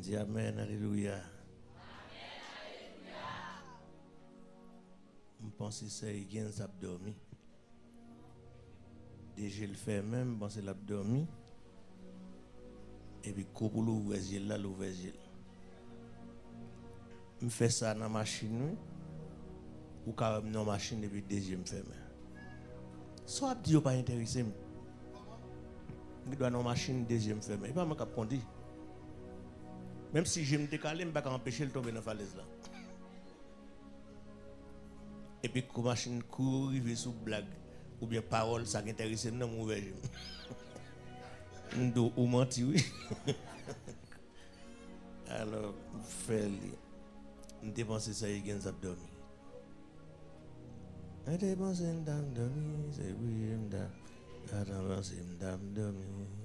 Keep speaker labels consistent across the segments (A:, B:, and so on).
A: Dis Amen, Alléluia. Je pense que c'est Higgins a dormi. Déjà le fait même, je pense qu'il a dormi. Et puis, pour l'ouvrir là, l'ouvrir Je fais ça dans la machine, ou quand même dans la machine depuis deuxième ferme. Soit dit pas intéressé. Je dois dans la machine deuxième ferme. Et pas moi qui dit. Même si je me décale, je ne peux pas empêcher de tomber dans la falaise là. Et puis, quand la machine court, arrive sous blague, ou bien parole, ça m'intéresse, non, mon régime. Ndo ou menti, oui. Alors, fais-le. Je dépense ça, il y a un dormi. Je dépense un dormi, c'est oui, un. Je dépense un dame dormi.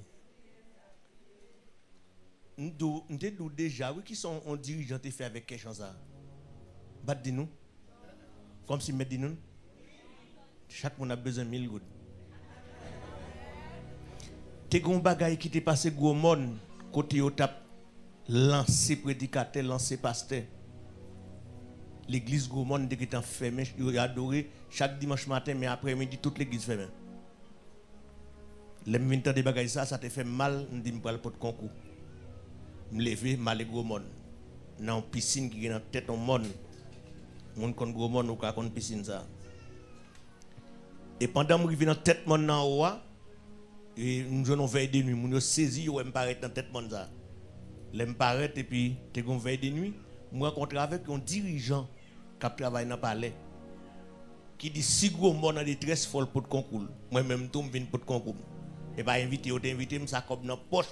A: Nous nous déjà, oui, qui sont en dirigeant fait avec quelque chose ça. Bat de nous. Comme si met nous. Chaque monde a besoin de 1000 gouttes. T'es gon bagay qui t'est passé gros monde côté au tap lancé prédicateur, lancé pasteur. L'église gros monde qui était fermée, il adoré chaque dimanche matin mais après-midi toute l'église fermée. Les minutes de bagay ça ça te fait mal, on dit me le pot concours. Me lever mal gros monde. Dans piscine qui est dans tête au monde. Mon kon gros monde ou ka piscine. Et pendant que je suis dans tête monde en haut, nous veille de nuit, nous saisi, ou me paraît dans tête monde paraît et puis tu une veille de nuit, moi rencontre avec un dirigeant qui travaille dans le palais qui dit si gros monde en détresse faut pour concours. Moi même tout viens pour concours. Et pas invité ou invité ça comme dans poche.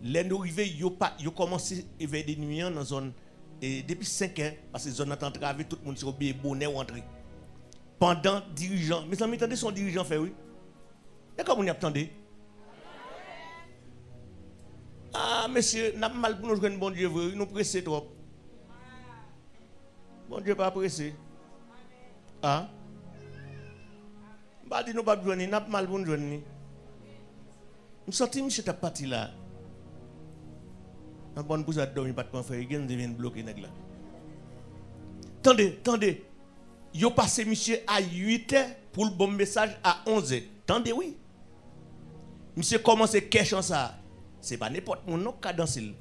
A: Les nous arrivés, pas yo commencé veille de nuit dans zone et depuis 5 ans parce que zone entend travailler tout le monde sur bien bonnet rentrer. Pendant dirigeant, mes amis attendez son dirigeant fait oui. Et comment vous attendez Ah, monsieur, n'a mal pour nous jouer bon Dieu, nous pressé trop. Bon Dieu, pas pressé. Ah? Bah, dis nous pas besoin, n'a mal pour nous jouer. Nous sortis, monsieur, ta parti là. Un bon pouce à dormir, pas de devient bloqué, là. Attendez, attendez. Yo passé, monsieur, à 8 h pour le bon message à 11 h Attendez, oui. Monsieur commence question ça. Ce n'est pas n'importe qui qui.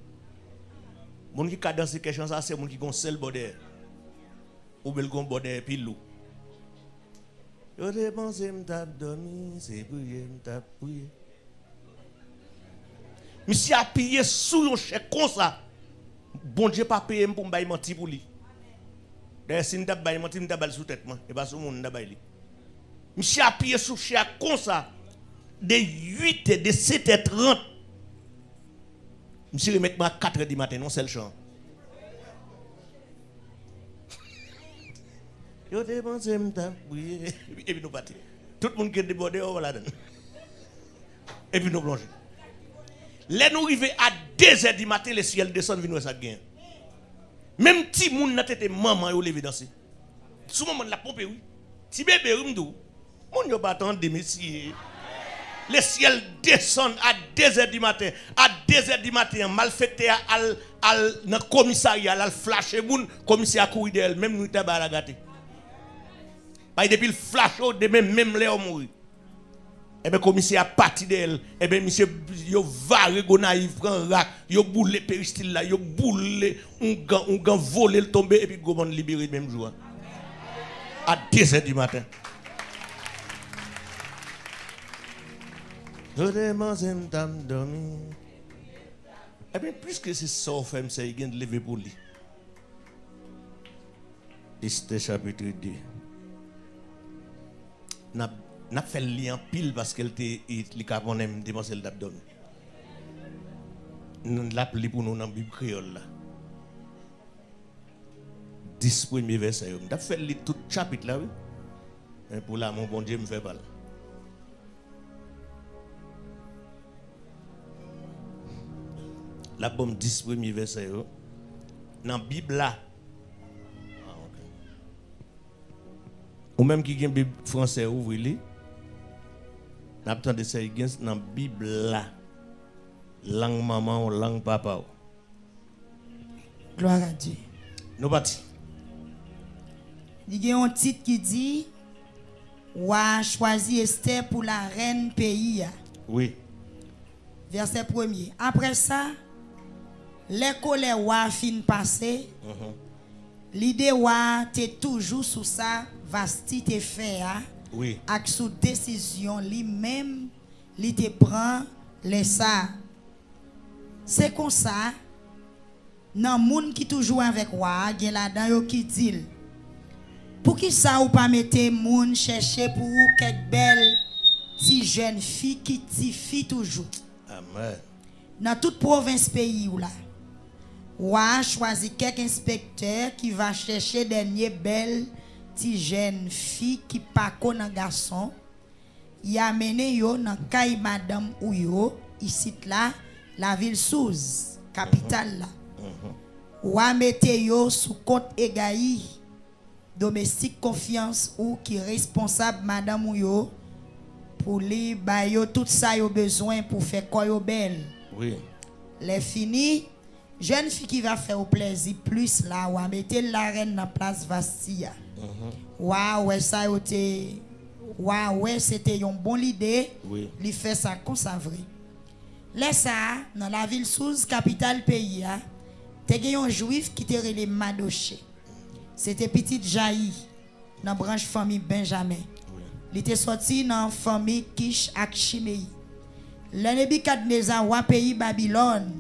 A: Mon qui a dansé question ça, c'est qui seul bonheur. Ou bien un bonheur pilou. C'est. Monsieur a payé sous un chèque comme ça. Bon Dieu pas payé pour me mentir pour lui. D'ailleurs si m'tap bail mentir m'tap sous tête et pas sous mon lui. Monsieur a payé sous chèque comme ça de 8 et de 7h30. Monsieur remet à 4h du matin, non, c'est le chant. Yo dépensé m'ta oui et puis nous partir. Tout le monde qui est débordé on va Et puis nous plonger. Là nous arrivons à 2h du matin le ciel descend venir ça gain. Même petit monde n'a tête maman yo levé danser. Sous moment la pompe oui. Si bébé rumdou. Mon yo pas attendre messieurs le ciel descend à 2h du matin. À 2h du matin, malfaiteur al, al, dans commissariat, al flash moun, commissaire courir d'elle, même nous t'as gâté. Parce depuis le flash, de même, même Léo mourir. Et bien, commissaire a parti d'elle. Et bien, monsieur, yo va go naïf, prend rack, yo boule péristyle là, yo boule, on gan, on volé le tomber, et puis go libéré le même jour. À 2h du matin. Eh bien, puisque c'est ça, femme, c'est de lever pour lui. Esther chapitre 2. N'a fait le lien pile parce qu'elle était le carbone dépenser l'abdomen. Nous l'appelons pour nous dans la Bible créole là. 10 premiers versets. N'a fait le tout chapitre oui. Pour là mon bon Dieu me fait pas. la bombe 10 premiers versets. Dans la Bible là. Ou même qui a une Bible française. N'attendez ça, dans la Bible là. Langue maman ou langue papa.
B: Gloire à Dieu.
A: Nous partis.
B: Il y a un titre qui dit Wa choisi Esther pour la reine pays.
A: Oui.
B: Verset premier. Après ça, les colères wa fin passé. L'idée wa t'es toujours sous ça, vasti te fait hein,
A: Oui.
B: ak sous décision lui-même, li te prend les ça. C'est comme ça, nan moun qui toujours avec wa, gen la dan yo qui dit, pour qui ça ou pas mette moun chercher pour ou quelque belle si jeune fille qui ti fille toujours.
A: Amen.
B: Dans toute province pays ou là, ou a choisi quelques inspecteurs qui va chercher dernier belle ti jeune fille qui pas connaît garçon. Il a mené yo dans kay madame ou yo ici là la ville Souz, capitale là. Ou a mette yo sous compte égaï domestique confiance ou qui responsable madame ou yo pour li ba yo tout ça yo besoin pour faire quoi yo belle.
A: Oui.
B: Les fini, jeune fille qui va faire au plaisir plus là, ou a mettre la reine dans place Vastia. Waouh, ouais, ça a été. Waouh, ouais, c'était une bonne idée.
A: Oui.
B: Il fait ça comme ça vrai. Laisse ça, dans la ville sous capitale pays, hein, t'es gagné un juif qui te relé Madoché. C'était petite Jaï, dans la branche famille Benjamin. Il était sorti dans la famille Kish ak Shimei. Le Nebukadnezar wa pays Babylone,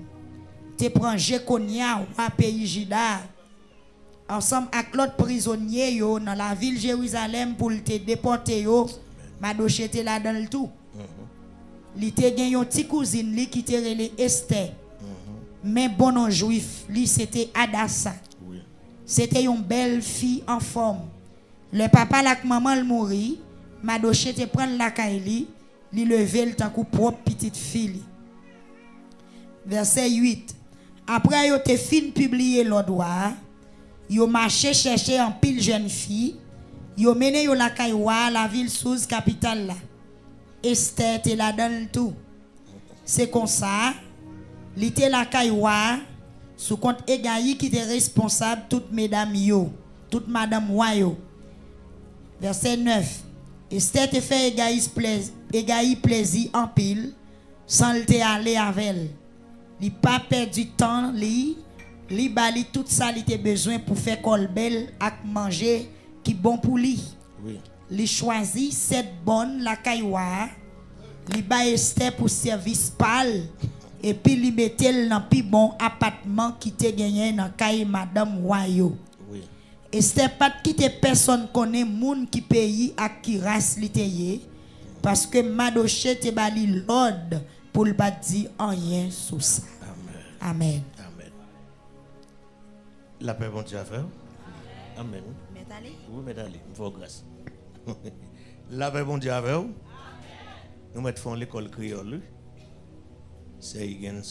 B: te prend Jekonia wa pays Juda. Ensemble avec l'autre prisonnier yo dans la ville Jérusalem pour te déporter yo, Madoché te là dans le tout. Li te gen yon ti cousine li qui te relé Esther. Mais bon en juif, li c'était Adassa.
A: Oui.
B: C'était une belle fille en forme. Le papa la maman le mourit, Madoché te prend la kaili, li levé le tant propre petite fille. Verset 8. Après yo te fin publier l'ordre, yo marché chercher en pile jeune fille, yo mené yo la kaiwa la ville sous capitale là. Esther te la donne tout. C'est comme ça, li te la kaiwa sous compte Egaï qui était responsable toutes mesdames yo, toutes madame wa yo. Verset 9. Esther te fait Egaï plaisir, en pile, sans le aller avec elle. Li pas perdu temps, li, li bali tout ça li te besoin pour faire colbel ak manger qui bon pour lui.
A: Oui.
B: Li choisi cette bonne la kaiwa, li ba Esther pour service pâle, et puis li mettel dans pi bon appartement qui te gagné dans kay madame Wayo.
A: Oui.
B: Esther pas quitter personne connaît moun qui pays à qui race li te parce que Madoché te bali l'ordre pour le pas dire rien sur ça.
A: Amen.
B: Amen.
A: La paix, bon Dieu, à faire. Amen. Oui, mais allez, il faut grâce. La paix, bon Dieu, à faire. Nous mettons l'école créole. C'est Higgins.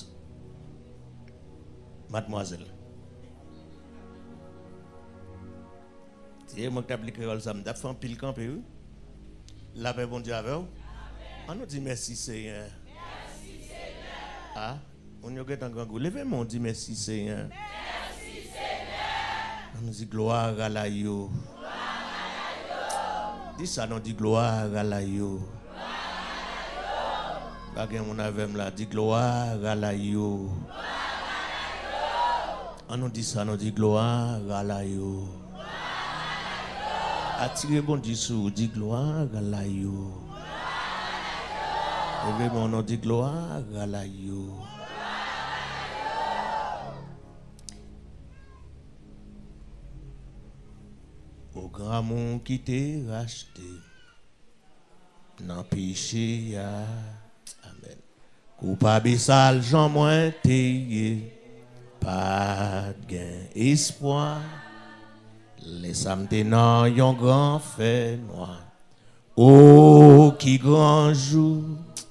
A: Mademoiselle. C'est moi qui t'applique créole, ça me fait un pile campé. oui. La paix, bon Dieu, à faire. On nous dit merci, Seigneur. Ah, on y a un grand goût. Levez-moi, on dit merci Seigneur. Merci Seigneur. Nous dit gloire à la yo. Dis ça, nous dit gloire à la yo. Bagay mon avem là, dit gloire à la yo. On nous dit ça, nous dit gloire à la yo. Attirez bon Dieu sur, dit gloire à la yo. Levez mon nom, dit gloire à la yo. Au grand monde qui t'est racheté, dans péché. Amen. Coupable sale, Jean moins t'ayé, pas de gain, espoir. Les samedis dans yon grand fait noir. Oh, qui grand jour,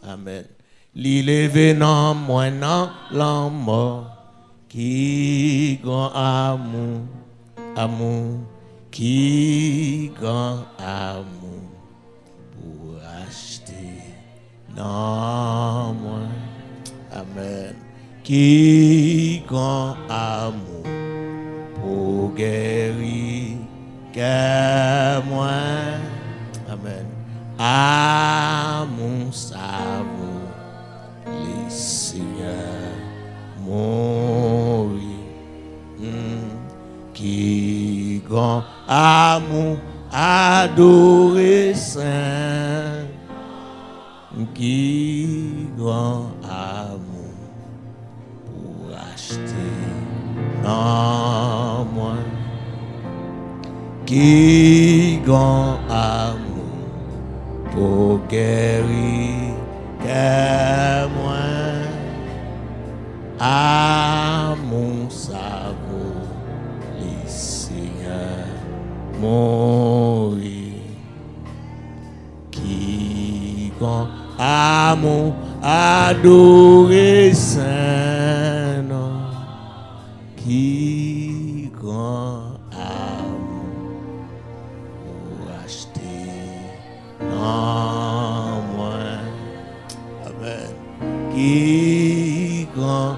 A: Amen. Li levé nan moi nan lan mort, qui grand amour, amour, qui grand amour, pour acheter nan moi. Amen. Qui grand amour pour guérir que moi. Amen. Amour savon, les seigneurs mourir. Hmm. Qui grand amour adoré saint. Qui grand amour pour acheter non moi. Qui grand amour pour guérir que moi. À mourir. Qui grand amour adoré saint nom. Qui grand amour pour. Amen. Qui grand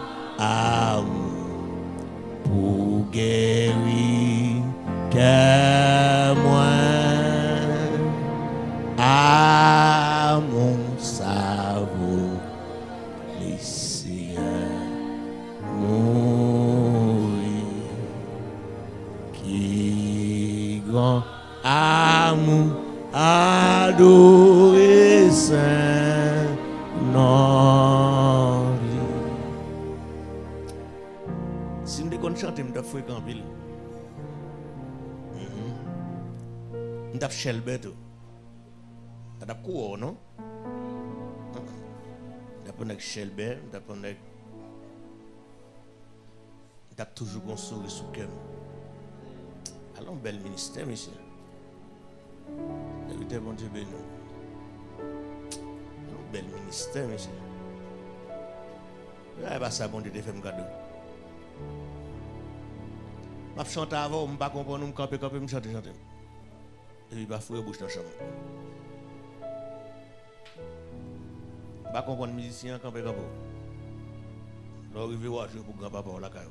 A: mon cerveau, les mourir. Qui grand amour adoré saint nom. Si nous devons chanter, nous devons en ville. Tout. Nous devons courir, non? Chelber, nous devons faire. Nous devons toujours construire sous cœur. Allons, bel ministère, monsieur. Évitez, bon Dieu, béni. Allons, bel ministère, monsieur. Ah, bah, ça, bon Dieu, fait un cadeau. Je chante avant, je ne pas comprendre, je camper, camper, je chante, chanter. Et puis, je fouiller bouche dans la chambre. Pas comprendre musicien, camper, camper. Là, arrivé, je pour grand-papa, la caillou.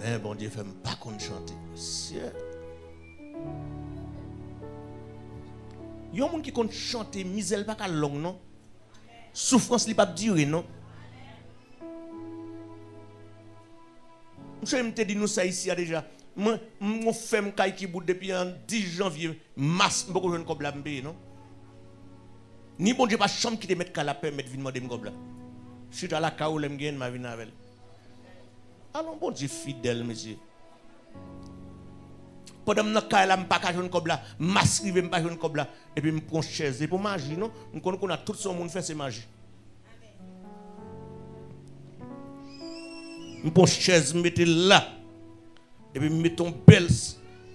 A: Mais bon Dieu, fait pas qu'on chanter. Monsieur. Il y a des gens qui comptent chanter, misère pas qu'à long, non? Souffrance, n'est pas durer, non? Je me dit nous ça ici déjà. Moi, mon femme qui bout depuis en 10 janvier, mars, beaucoup de gens comme payer, non? Ni bon Dieu pas chambre qui te mettre qu'à la paix, mettre vite demander comme là. Je la caou, l'aime gagne ma vie avec. Allons bon Dieu fidèle, monsieur. Pendant que je suis pas jouer comme là, masque rive pas là, et puis je prends chaise. Pour non? Je qu'on a tout son monde fait, c'est magie. Je prends chaise, je là. Et puis je mets ton belle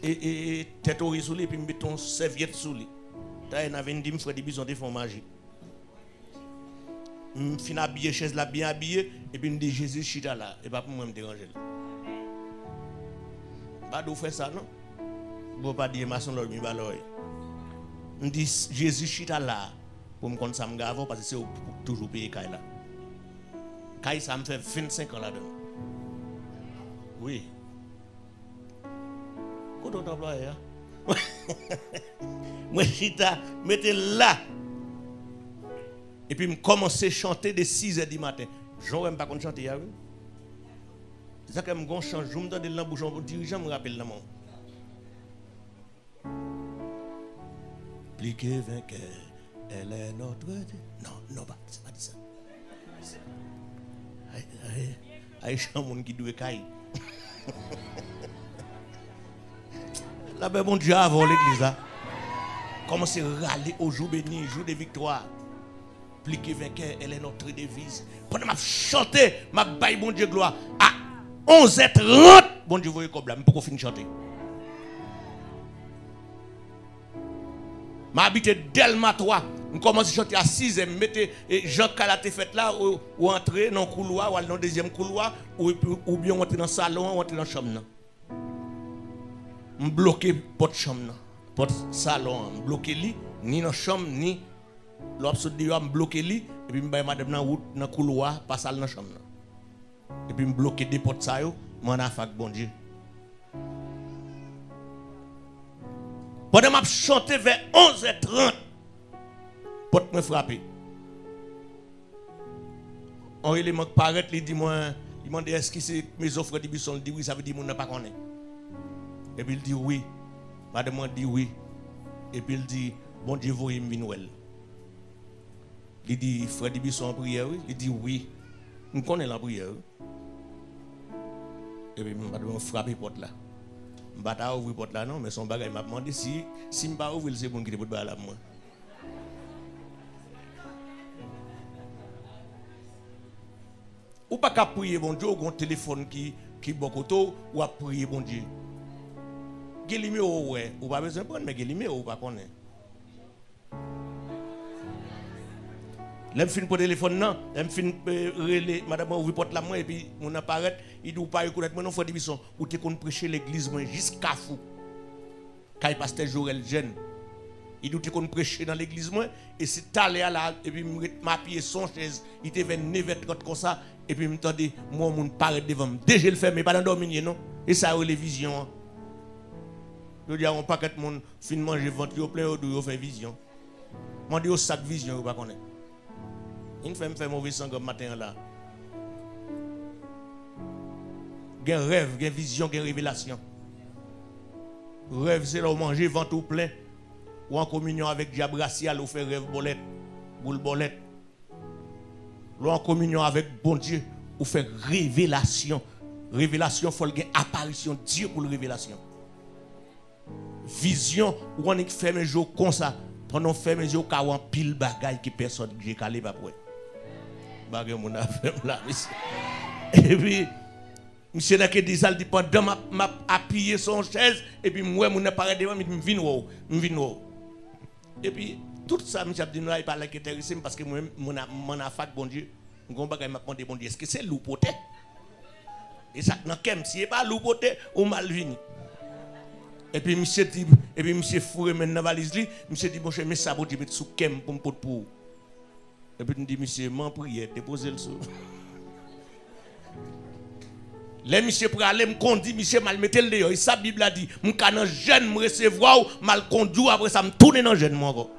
A: et, et tête au sous et puis je mets ton serviette sous lui. T'as un dit, je ferai des bisons de font magie. Je finis habillé, chaise là, bien habillé, et puis je dis Jésus, chita là, et pas pour moi me déranger. Pas de faire ça, non? Bon, pas dire maçon l'homme, il va. Je dis Jésus, chita là, pour me compter ça, me gave, parce que c'est toujours payer Kaila. Kaila, ça me fait 25 ans là-dedans. Oui. Quand on employé, hein? Moi, chita, mettez là. Et puis, je commence à chanter de 6 h du matin. Je ne pas qu'on chanter. C'est ça que je change. Je me donne le bouchon pour dirigeant, me rappelle le nom. Plus que vainqueur, elle est notre Dieu. Non, non, pas, c'est pas ça. Aïe, aïe, aïe, je suis qui doit cailler. La paix, bon Dieu, avant l'église. Commencez à râler au jour béni, jour de victoire. Plus que vainqueur, elle est notre devise. Pendant que je chante, je baille bon Dieu gloire. À 11h30, bon Dieu, vous voyez comme là, je peux finir de chanter? Je habite Delma 3. Je commence à chanter à 6 h Je mette Jean Calaté fait là, ou, entrer dans le couloir, ou dans le deuxième couloir, ou, ou bien entrer dans le salon, ou entrer dans la chambre. Je bloque la porte chambre, porte salon, je bloque lit, ni dans chambre, ni l'obsède de je bloque lit, Et puis, je madame dans route, dans couloir, passe dans la chambre. Et puis, je bloqué des portes, ça, je suis fait bon Dieu. Pendant que je chanté vers 11h30, porte me frappé. On élément paraît, il dit moi, il m'a dit est-ce que c'est mes offres de Bisson Il dit oui, ça veut dire pas. Et puis il dit oui. Madame dit oui. Et puis il dit, bon Dieu, vous venir. Il dit, Freddy Bisson en prière, oui. Il dit oui. Je connais la prière. Et puis madame frappé porte là. Je ne vais ouvrir porte là, non, mais son bagage m'a demandé si, je ne vais pas ouvrir, c'est bon qui te porte là, moi. Ou pas qu'à prier bon Dieu, ou un téléphone qui qui bokoto ou à prier bon Dieu. Gelime ou ouais, ou pas besoin prendre mais gelime ou pas connaître. L'aime fin pour téléphone non, l'aime fin relé madame ouvre porte la moi et puis mon appareil, il dit pas connaître moi non faut division ou te qu'on prêcher l'église moi jusqu'à fou. Quand pasteur Joël jeune il dit qu'on prêcher dans l'église moi et c'est allé à la et puis m'a pied son chaise il était 29 30 comme ça et puis me dit moi mon paraît devant déjà le fait mais pas dans non? Et ça les visions je dis on paquet de monde fin manger ventre au plein de fait vision moi dis au sac vision pas connaître une femme fait mauvais sang comme matin là gen rêve gen vision gen révélation rêve c'est là manger ventre au plein ou en communion avec diable racial ou faire rêve bolette, boule bolette. Ou en communion avec bon Dieu ou faire révélation. Révélation, il faut apparition Dieu pour la révélation. Vision, ou on fait mes jours comme ça. Pendant mes jours, quand on pile bagaille qui personne j'ai calé pas pour. Bagaille mon affaire là, Et puis, Monsieur n'a que dit ça, dit pendant m'a m'a appuyé son chaise et puis moi mon appareil devant me vinn wo, me vinn wo. Et puis, tout ça, je dit, non, il parle qui intéressé parce que moi, mon mon affaire, bon Dieu, mon bagage m'a demandé, bon Dieu, est-ce que c'est loupoté? Et ça, non, si c'est pas loupoté, ou mal vini. Et puis, monsieur dit, et puis, monsieur fourré maintenant valise li, monsieur dit, bon cher, mais ça, bon mettre sous kem pour me pour. Et puis, il dit, monsieur, m'en prière, déposez le sous. Les monsieur pour aller me conduire, monsieur mal mettre le dehors. Et sa Bible a dit, mon jeune me recevoir mal conduit après ça me tourner dans jeune moi.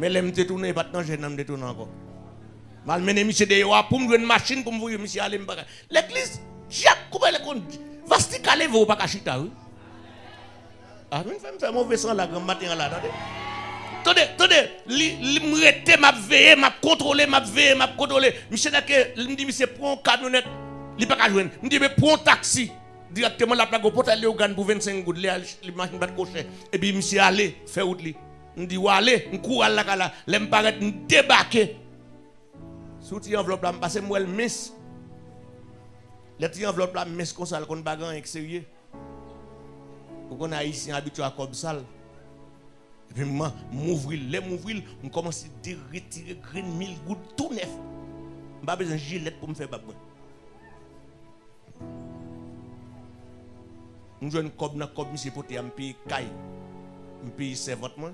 A: Mais les me tourner pas dans jeune me tourner encore. Mal mener monsieur dehors pour me une machine pour me voir monsieur aller me L'église Jacques comment le conduit. Va se caler vous pas cachita oui? Ah, une femme fait mauvais sang là grand matin là attendez. Attendez, attendez, li me rete m'a veiller, m'a contrôler, m'a veiller, m'a contrôler. Monsieur n'a que me dit monsieur prend camionnette il pas. Je dis, mais prends un taxi. Directement, la plaque au au pour 25 gouttes. Les machines pas de cocher. Et puis, monsieur, allez, route. Je ouais, allez, je cours à la cala. Je me paraît débarquer. Sous enveloppe là, je passe moi le petits enveloppe là, comme ça, qu'on bagan extérieur. Qu'on a ici habitué à comme. Et puis, moi, m'ouvrir, les m'ouvrir, je commence à retirer 1000 gouttes tout neuf. Je pas besoin de gilet pour me faire babouin. Nous jouons cob dans cob monsieur poté am paye caille. Me paye servante moi.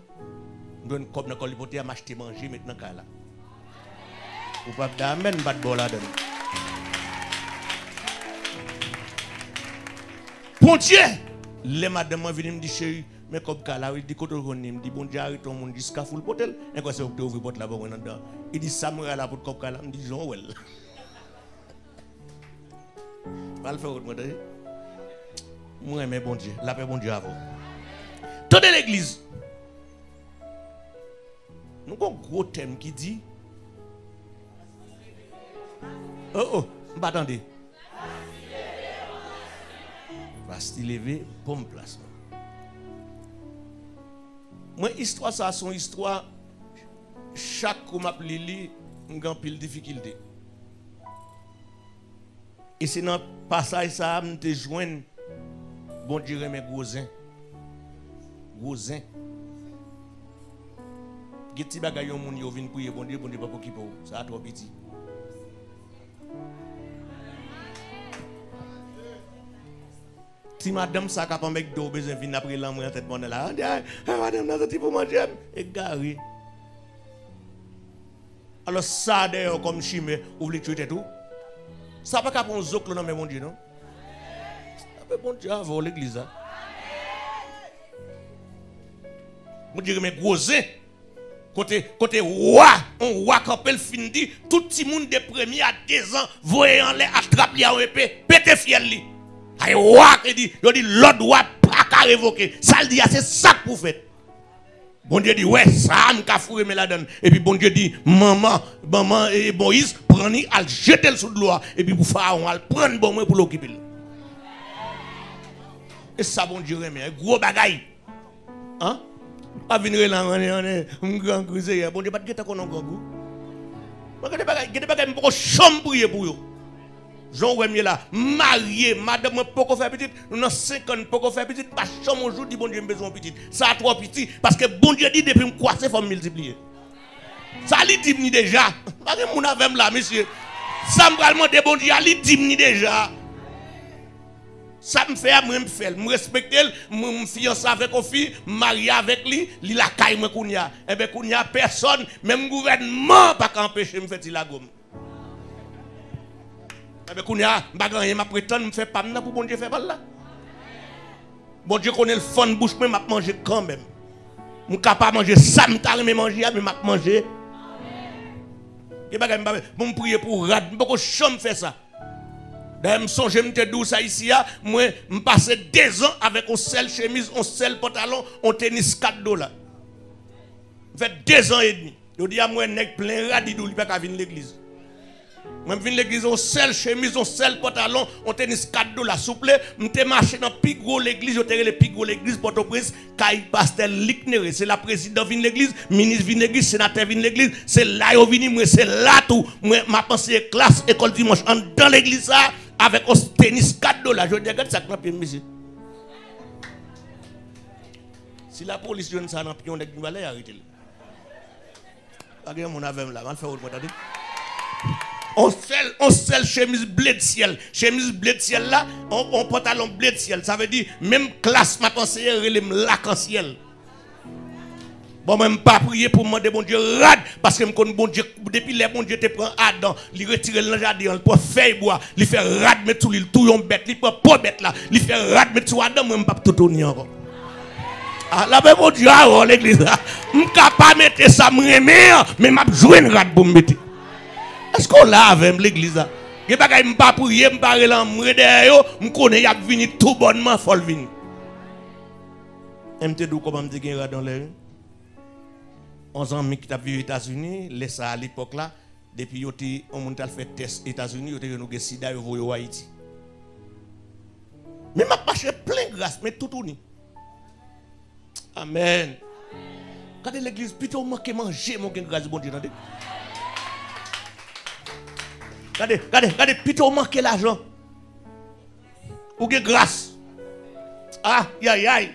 A: Nous jouons cob dans cob poté am acheter manger maintenant là. Ou pas d'amen bol les madame viennent me dire chérie, mais comme là, il dit quand on me dit bon Dieu arrête ton monde jusqu'à full potel, et quoi c'est ouvrir porte là-bas dedans. Il dit ça me là pour comme là, me dit Jean well. Pas le faire moi, mais bon Dieu. La paix, bon Dieu, vous. L'église. Nous avons un gros thème qui dit. Oh, oh, pas se lever, bon placement. Moi, histoire, ça, son histoire. Chaque coup m'a lili, une pile difficulté. Et c'est dans le passage, ça, me joindre Bon Dieu prier bon Dieu, ça petit. Si madame ça cap avec do besoin vin après l'amour en tête bonne là. Madame là petit pour manger et garé. Alors ça d'ailleurs comme chimé, ou voulez tuer tout. Ça pas qu'à prendre zok là mais mon Dieu non? Mais bon Dieu avant l'église. Mon Dieu mais gros Côté, côté roi, on roi elle fin dit, tout le monde des premiers à 10 ans, voyez en l'air, attrape li à épée, pété fiel Ay roi qui dit, il dit, l'autre pas qu'à révoquer. Ça le dit, c'est ça que vous faites. Bon Dieu dit, ouais, ça m'a fourré la donne. Et puis bon Dieu dit, maman, maman et Moïse, prenez, al jeter le sous de loi. Et puis pour Pharaon, al prendre bon moi pour l'occuper. Et ça, bon Dieu, mais un gros bagaille. Hein? A venir là, on est, un grand crusader. Bon Dieu, pas de guetta qu'on a un grand goût. Chambre prier pour yo? Jean là, marié, madame, poko faire petite, nous avons 50, poko faire petite, pas chambre jour, dit bon Dieu, besoin de petite. Ça a trop petit, parce que bon Dieu dit depuis me c'est faut multiplier. Ça lui dit déjà. Pas que mon avec là, monsieur. Ça me demander bon Dieu, lui dit déjà. Ça me fait, moi, me fait, me respecte, me fiance avec une fille, marié avec lui, lui la caille, moi, kounya. Eh bien, kounya, personne, même gouvernement, pas qu'empêcher me faire la gomme. Eh bien, kounya, bagan, m'a prétendre, pas pour bon Dieu faire pas là. Bon Dieu connaît le fond de bouche, mais m'a manger quand même. Je suis capable de manger ça, je suis manger, mais m'a manger. Bon, me prier pour rad, je peux chambre faire ça. D'ailleurs, je songe, je me ça ici, je passe deux ans avec une seule chemise, un seul pantalon, un tennis 4 dollars. Je fais deux ans et demi. Je dis à moi, je suis plein radidou, il ne pas venir l'église. Moi, je viens l'église, un seul chemise, un seul pantalon, un tennis 4 dollars. S'il vous plaît, je suis marché dans plus gros l'église, je suis le plus gros l'église, Port-au-Prince, Kai Pastel Liknere. C'est la présidente vient l'église, ministre vient l'église, sénateur vient l'église. C'est là où vient, moi, c'est là tout. Moi, ma pensée classe, école dimanche, dans l'église, ça, avec un tennis 4 dollars. Je dis, regarde ça, monsieur. Si la police donne ça dans pion, on va aller arrêter. Regarde mon avem là, mal fait autre chose. On seul, on seul chemise bleu de ciel. Chemise bleu de ciel là, on, on pantalon bleu de ciel. Ça veut dire, même classe, ma conseillère, elle est lac en ciel. Bon, même pas prier pour demander bon Dieu rad, parce que me bon Dieu, depuis les bon Dieu te prend Adam, il retire le jardin, il prend feuille bois, il fait rad, mais tout, il tout yon bête, il prend pas bête là, il fait rad, mais tout Adam, même pas tout tourner encore. Ah, là, ben, mon Dieu, ah, l'église là, m'capable mettre ça, m'aimer, mais m'a joué une rad pour me mettre. Est-ce qu'on l'a avec l'église là? Je ne pas prier, je ne pas relancer derrière, je connais, il a venu tout bonnement, faut le venir. Je comment je dans les 11 ans qui t'a vu aux États-Unis, laisse à l'époque là, depuis yote on monte fait test aux États-Unis, yo voyo Haïti. Mais m'a pas plein grâce, mais tout. Amen. Quand l'église plutôt manger. Regardez, regardez, regardez, plutôt manque l'argent. Ou grâce. Ah, aïe aïe.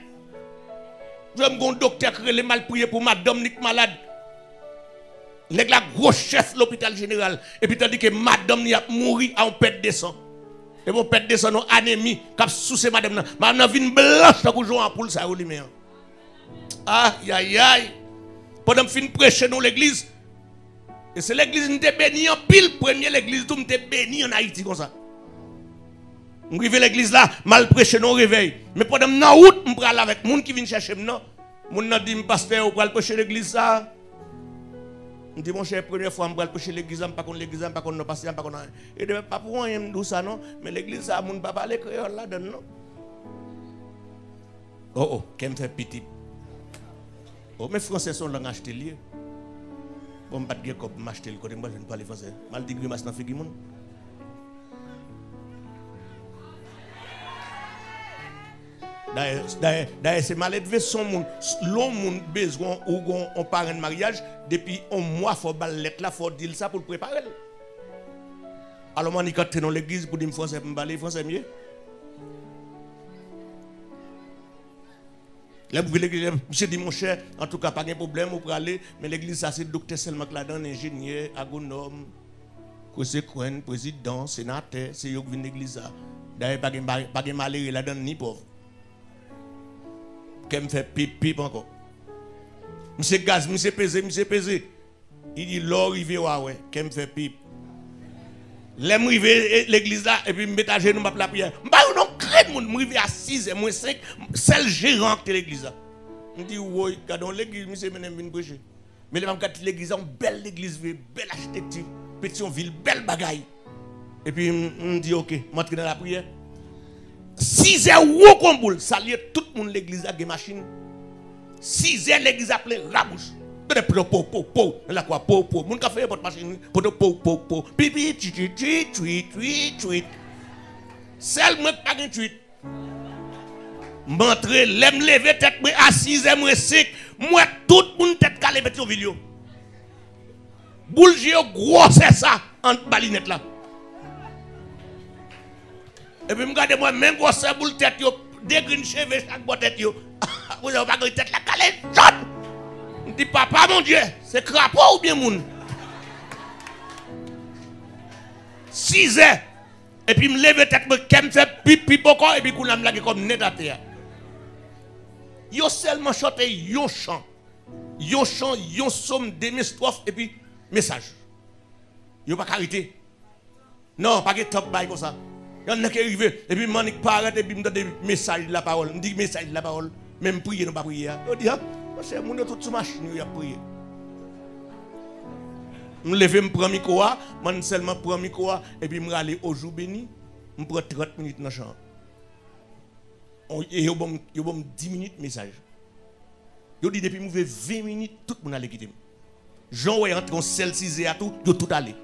A: Je me un docteur qui est mal prié pour madame Nick malade. Nèg la gros chef l'hôpital général. Et puis tandis que madame ni a mouru en perte de sang. Et mon perte de sang, non anémie, cap sous madame. Madame vin blanche, tant jouer en poule, ça ou lui Ah, aïe aïe. Pendant que fin prêcher dans l'église. Et c'est l'église qui était bénie en pile. Premier l'église, béni en Haïti comme ça. Je suis l'église là, mal prêché, non réveil. Mais pendant que je avec les gens qui viennent chercher moi. Mon dit, pasteur, vous allez prêcher l'église. Je dis, mon cher, première fois, je prêcher l'église, je ne pas l'église, je ne pas le pasteur, je ne pas Et de pas pour je ça, non? Mais l'église ça, pas parler créole là-dedans, non? Oh, oh, qui me fait petit. Oh, mes français sont lié. Bon, je ne vais pas m'acheter le côté, moi je ne parle français. Mal dit grimace dans le figure. D'ailleurs, c'est mal élevé son monde. L'homme a besoin ou on parle de mariage, depuis un mois, il faut lettre là, il faut dire ça pour le préparer. Alors, je suis dans l'église pour dire français, pour parler français mieux. Là, vous l'église, monsieur dit, mon cher, en tout cas, pas de problème, vous pouvez aller, mais l'église, ça, c'est docteur seulement là-dedans, ingénieur, agronome, conseil, président, sénateur, c'est eux qui viennent l'église. D'ailleurs, pas de malheur là-dedans, ni pauvre qu'elle me fait pip pip encore. Monsieur gaz, monsieur pesé, monsieur pesé. Il dit, l'or arrivé, ouais, qu'elle me fait pipe. L'aime arrivé l'église là, et puis me mettre à genoux, m'a prière. M'a non, crête, mon, m'arrivé à 6 et moins 5, seul gérant de l'église. Je dis, oui, l'église, monsieur, je prêcher. Mais je l'église, belle église, belle architecture, petite ville, belle bagaille. Et puis, je dis, ok, je dans la prière. 6 heures, ou comme boule, ça tout le monde l'église avec des machines. 6 heures, l'église appelée Rabouche. Po, po, po, po, la quoi, po, po. Moun machine. Sel moi pas un tweet. M'entre, l'aime lever tête 6 heures, moi sec. Moi tout le monde tête calé mettre sur vidéo. Boule gros c'est ça entre balinette là. Et puis, regardez moi, même gros c'est boule tête yo, green cheveux chaque boîte tête. Vous avez pas tête la calé jaune. Je dis, papa, mon Dieu, c'est crapaud ou bien moun? 6 heures. Et puis, me lève tête, me kem fait pipi beaucoup, et puis, me lage comme net à terre. Yo seulement chanté yo chant. Yo chant, yo somme, demi strophe, et puis, message. Yo pas carité. Non, pas que top by comme ça. Il y en a qui arrivent, et puis, manik paraît, et puis, me donne message de la parole. Me dit message de la parole. Même prier, non pas prier. Yo dit? Parce que mon tout machine, il a. Je me lève, je prends micro, je seulement prends micro et puis je aller au jour béni, je prends 30 minutes dans le champ. Et je me 10 minutes message. Je dis depuis que 20 minutes, tout le monde allait quitter. Jean est entré en celle 6 à tout, je tout allé.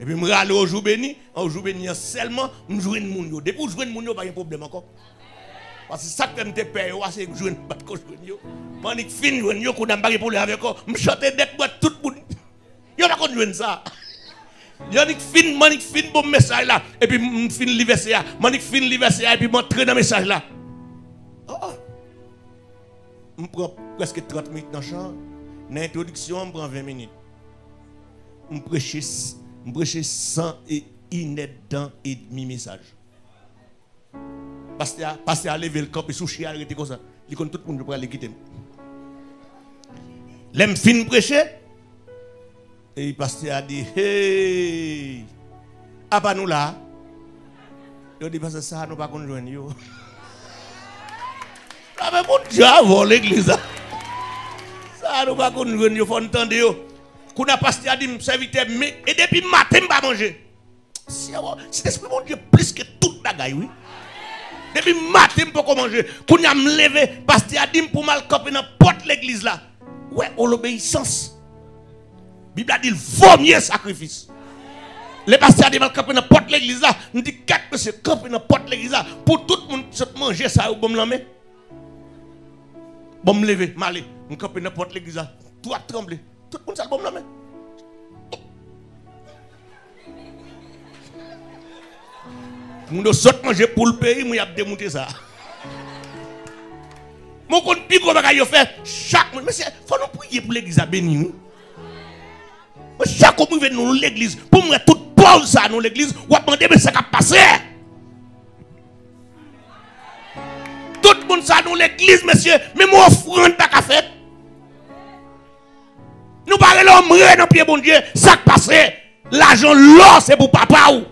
A: Et puis je aller au jour béni, au jour béni seulement, je joue une monde. Depuis que je joue une monde, pas de problème encore. Parce que ça que je paye, c'est que je ne pas de Je suis fin, je ne suis pas pour avec eux. Je chante d'être tout le monde. Je sais pas ça. Je dis fin, je fin bon message là. Et puis je fin l'université. Je fin l'université et puis je traîne dans message là. Je prends presque 30 minutes dans le champ. Dans l'introduction, je prends 20 minutes. Je prêche 100 et dans et demi message. Pasteur, pasteur a levé le camp et souci a arrêté comme ça. Il connaît tout le monde pour aller quitter. L'aime fin prêcher. Et le pasteur a dit, hey, à pas nous là. Il dit, parce que ça, nous pas qu'on joindre. Ah, mais mon Dieu, avant l'église. Ça, nous pas qu'on joindre. Il faut entendre. Quand le pasteur a dit, serviteur, et depuis matin, je pas manger. C'est l'esprit mon Dieu plus que toute bagaille, oui. Depuis matin, pour manger. Quand je me levé, pasteur a dit pour mal camper dans porte l'église là. Ouais, on l'obéissance. Bible a dit, vaut mieux sacrifice. Le pasteur dit, camper dans porte l'église là. On dit, quatre monsieur, camper dans porte l'église là. Pour tout le monde se manger ça, ou bon me l'emmener. Bon me lever, m'aller. On camper dans porte l'église là. Tout a. Tout le monde ça, bon me l'emmener. Moun saute manger pour le pays, moi y a démonté ça. Mon compte plus gros bagage fait chaque mais c'est faut nous prier pour l'église à bénir. Chaque fois que nous l'église pour moi toute pause ça nous l'église, ou demander mais ça va passer. Tout le monde ça nous l'église monsieur, mais mon offrande pas qu'à faire. Nous parlons l'homme dans pied bon Dieu, ça passe. L'argent là c'est pour papa ou.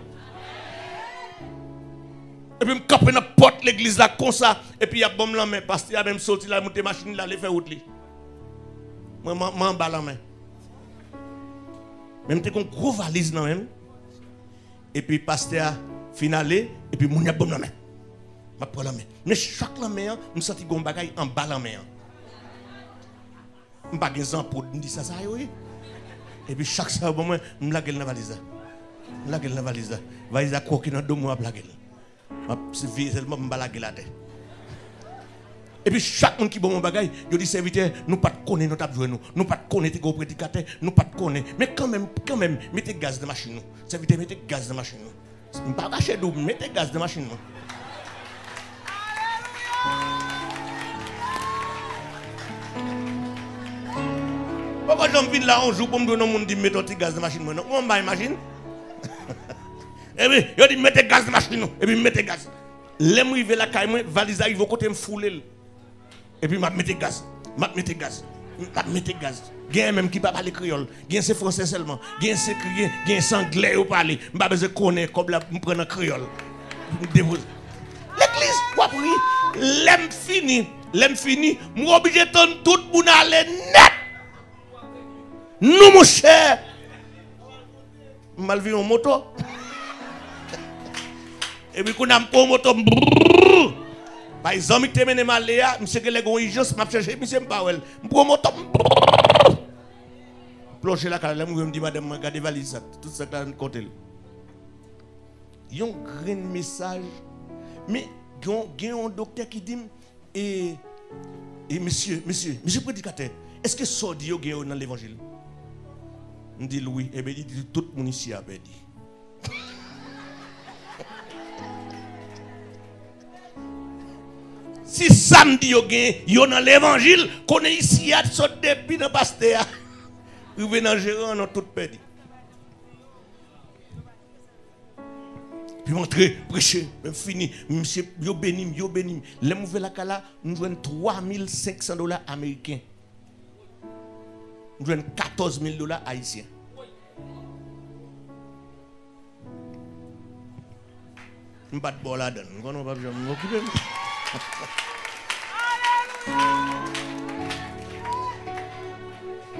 A: Et puis, je campe dans la porte l'église là, comme ça. Et puis, il y a bon la main. Parce qu'il y a même sorti monter machine là, les faire route. Moi, je m'en bats la main. Même t'es une gros valise même. Et puis, pasteur finalé. Et puis, mon bon la main. Prends la. Mais chaque la main, je sens un bagaille en bas la main. Ne sais pas pour dire ça, ça, oui. Et puis, chaque fois, je me lague la valise. Je me lague la valise. La valise a croqué dans deux mois, je c'est seulement me la. Et puis chaque monde qui bon mon bagage, je dis serviteur, nous pas connaître notre abjoué nous, nous pas connaître gros prédicateur, nous pas. Mais quand même, quand même, mettez gaz de machine nous. Serviteur, mettez gaz de machine nous. Pas cacher d'eau, mettez gaz de machine nous. Pourquoi j'en viens là un jour pour me donner un dit mettez gaz de machine non, on va imaginer. Et puis, il dit, mettez gaz de machine, et puis mettez gaz. Les arrivé la caille, valise arrive au côté me fouler. Et puis, je mettez gaz. Je mettez gaz. pas mettre gaz. Gen même qui pas parler créole, gen c'est français seulement. Gen c'est gen, gen c'est anglais ou parler. M'pas besoin connaître comme la prendre créole. L'église, quoi pri, l'aime fini, l'aime fini, moi obligé de tout le monde aller net. Nous mon cher. Mal vu en moto. Et puis, quand on a un moto, par exemple, je mené mal là, je m'a cherché, je où. Je cale, je me dis madame, regardez valise tout ça dans côté. Il y a un grand message. Mais il docteur qui dit monsieur, monsieur, monsieur prédicateur, est-ce que ça dit dans l'évangile Je dis oui, et dit tout le monde dit. Si samedi yo gen, yo dans l'évangile, qu'on est ici à saute depuis dans pasteur. Vous venez dans gérant dans tout perdu. Puis montrer, prêcher, même fini, monsieur, yo béni, yo béni. Les mauvais la kala, nous jouons 3500 dollars américains. Nous jouons 14 000 dollars haïtiens. Je ne pas de bol là-dedans.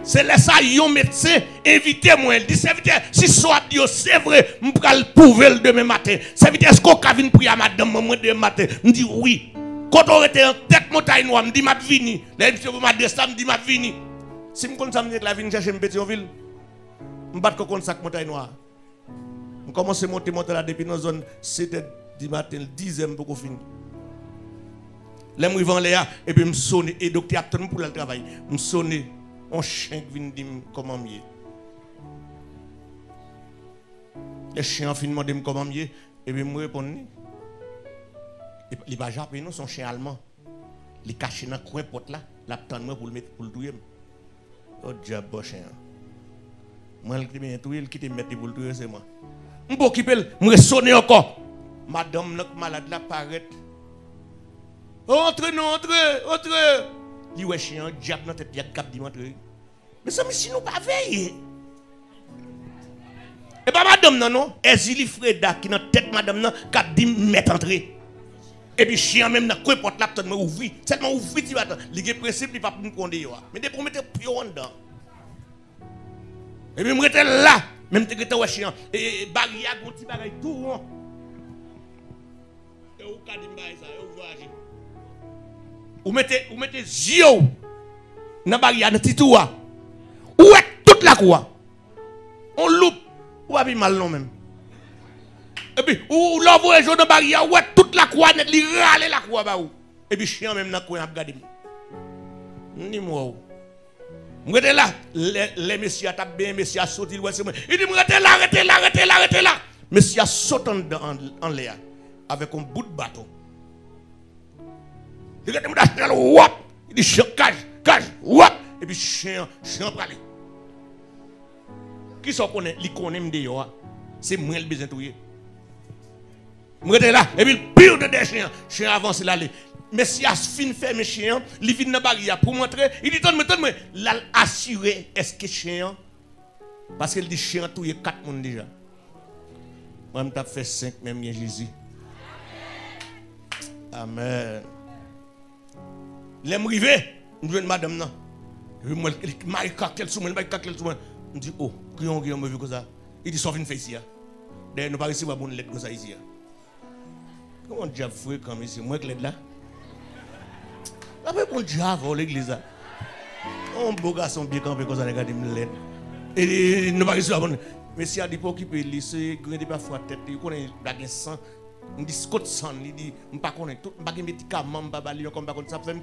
A: C'est là ça, yon médecin, invitez-moi. Il dit, serviteur, si soit Dieu, c'est vrai, je vais le prouver demain matin. Serviteur, est-ce qu'on vu prier à madame, demain matin? Je dis oui. Quand on était en tête montagne noire, je dis, ma vini. Là, monsieur, m'a dit ça, je dis, ma vini. Si je connais ça, je la vini chercher une petite ville. Je ne pas comme ça, montagne noire. Je commence à monter, monter là depuis nos zones 7 du matin, le 10e pour qu'on finisse. Là, je vais là, et puis je sonne, et le docteur pour le travail. Je sonne, un chien qui vient dire comment mieux. Le chien vient demander comment mieux, et puis je réponds. Il va japper, non, son chien allemand. Il caché dans le coin là, l'attend pour le mettre pour le tuer. Oh, diable, chien. Moi, je suis tout, il quitte mettre pour le tuer, c'est moi. Je vais occuper, je vais sonner encore. Madame, notre malade là, paraît. Entre, non, entre, entre. Il ouais chien, diable dans tête, cap dit. Mais ça, mais si nous pas veiller. Et pas madame non, non. Ezili Freda qui dans tête madame non, cap dit mettre entrer. Et puis chien même dans quoi porte là, peut me ouvrir. Seulement ouvrir, tu vas attendre. Il est principe, il pas pour nous conduire. Mais des pour mettre pion dedans. Et puis me rester là, même te que ouais chien. Et barrière, petit tout. Et dit ça. Ou mettez, ou mettez yeux dans la barrière, dans le. Ou est toute la cour. On loupe. Ou pas mal non même. Et puis, ou l'envoie dans la barrière, ou est toute la cour, net, li râle la cour. Bah, Et puis, chien même dans la cour, a. Ni moi. Je là, les messieurs a bien, messieurs a sauté, il dit, arrêtez là, arrêtez là, arrêtez là, arrêtez là. Messieurs a sauté en l'air avec un bout de bateau. Il regarde mon chien, wap, il dit chien, cage, cage, wap, et puis chien, chien pralé. Qui s'en connaît, il connaît me c'est moi le besoin de tout. Moi là, et puis le pire de des chiens, chien avance là, mais si a fin fait mes chiens, il vient dans la barrière pour montrer, il dit, donne-moi, donne-moi, là, assuré, est-ce que chien, parce qu'il dit chien, tout y quatre monde déjà. Moi, je fait cinq, même Jésus. Amen. L'aime rivé, je dis madame non. Je me maï kakel sous moi, kakel sous moi. Je dis, oh, qui on qui on me vu comme ça. Il dit, sauf une fait ici. D'ailleurs, nous pas recevoir bonne lettre comme ça ici. Comment diable fouet comme ici, moi que l'aide là? Après, bon diable, l'église. On beau garçon bien campé comme ça, regardez me l'aide. Et nous pas recevoir bonne. Si a dit pour occuper lui, c'est grand pas fois tête, il connaît la sang. On dit Scott San, il dit, je ne pas connaître tout, je ne pas médicament, je ne pas comme pas ça, fait.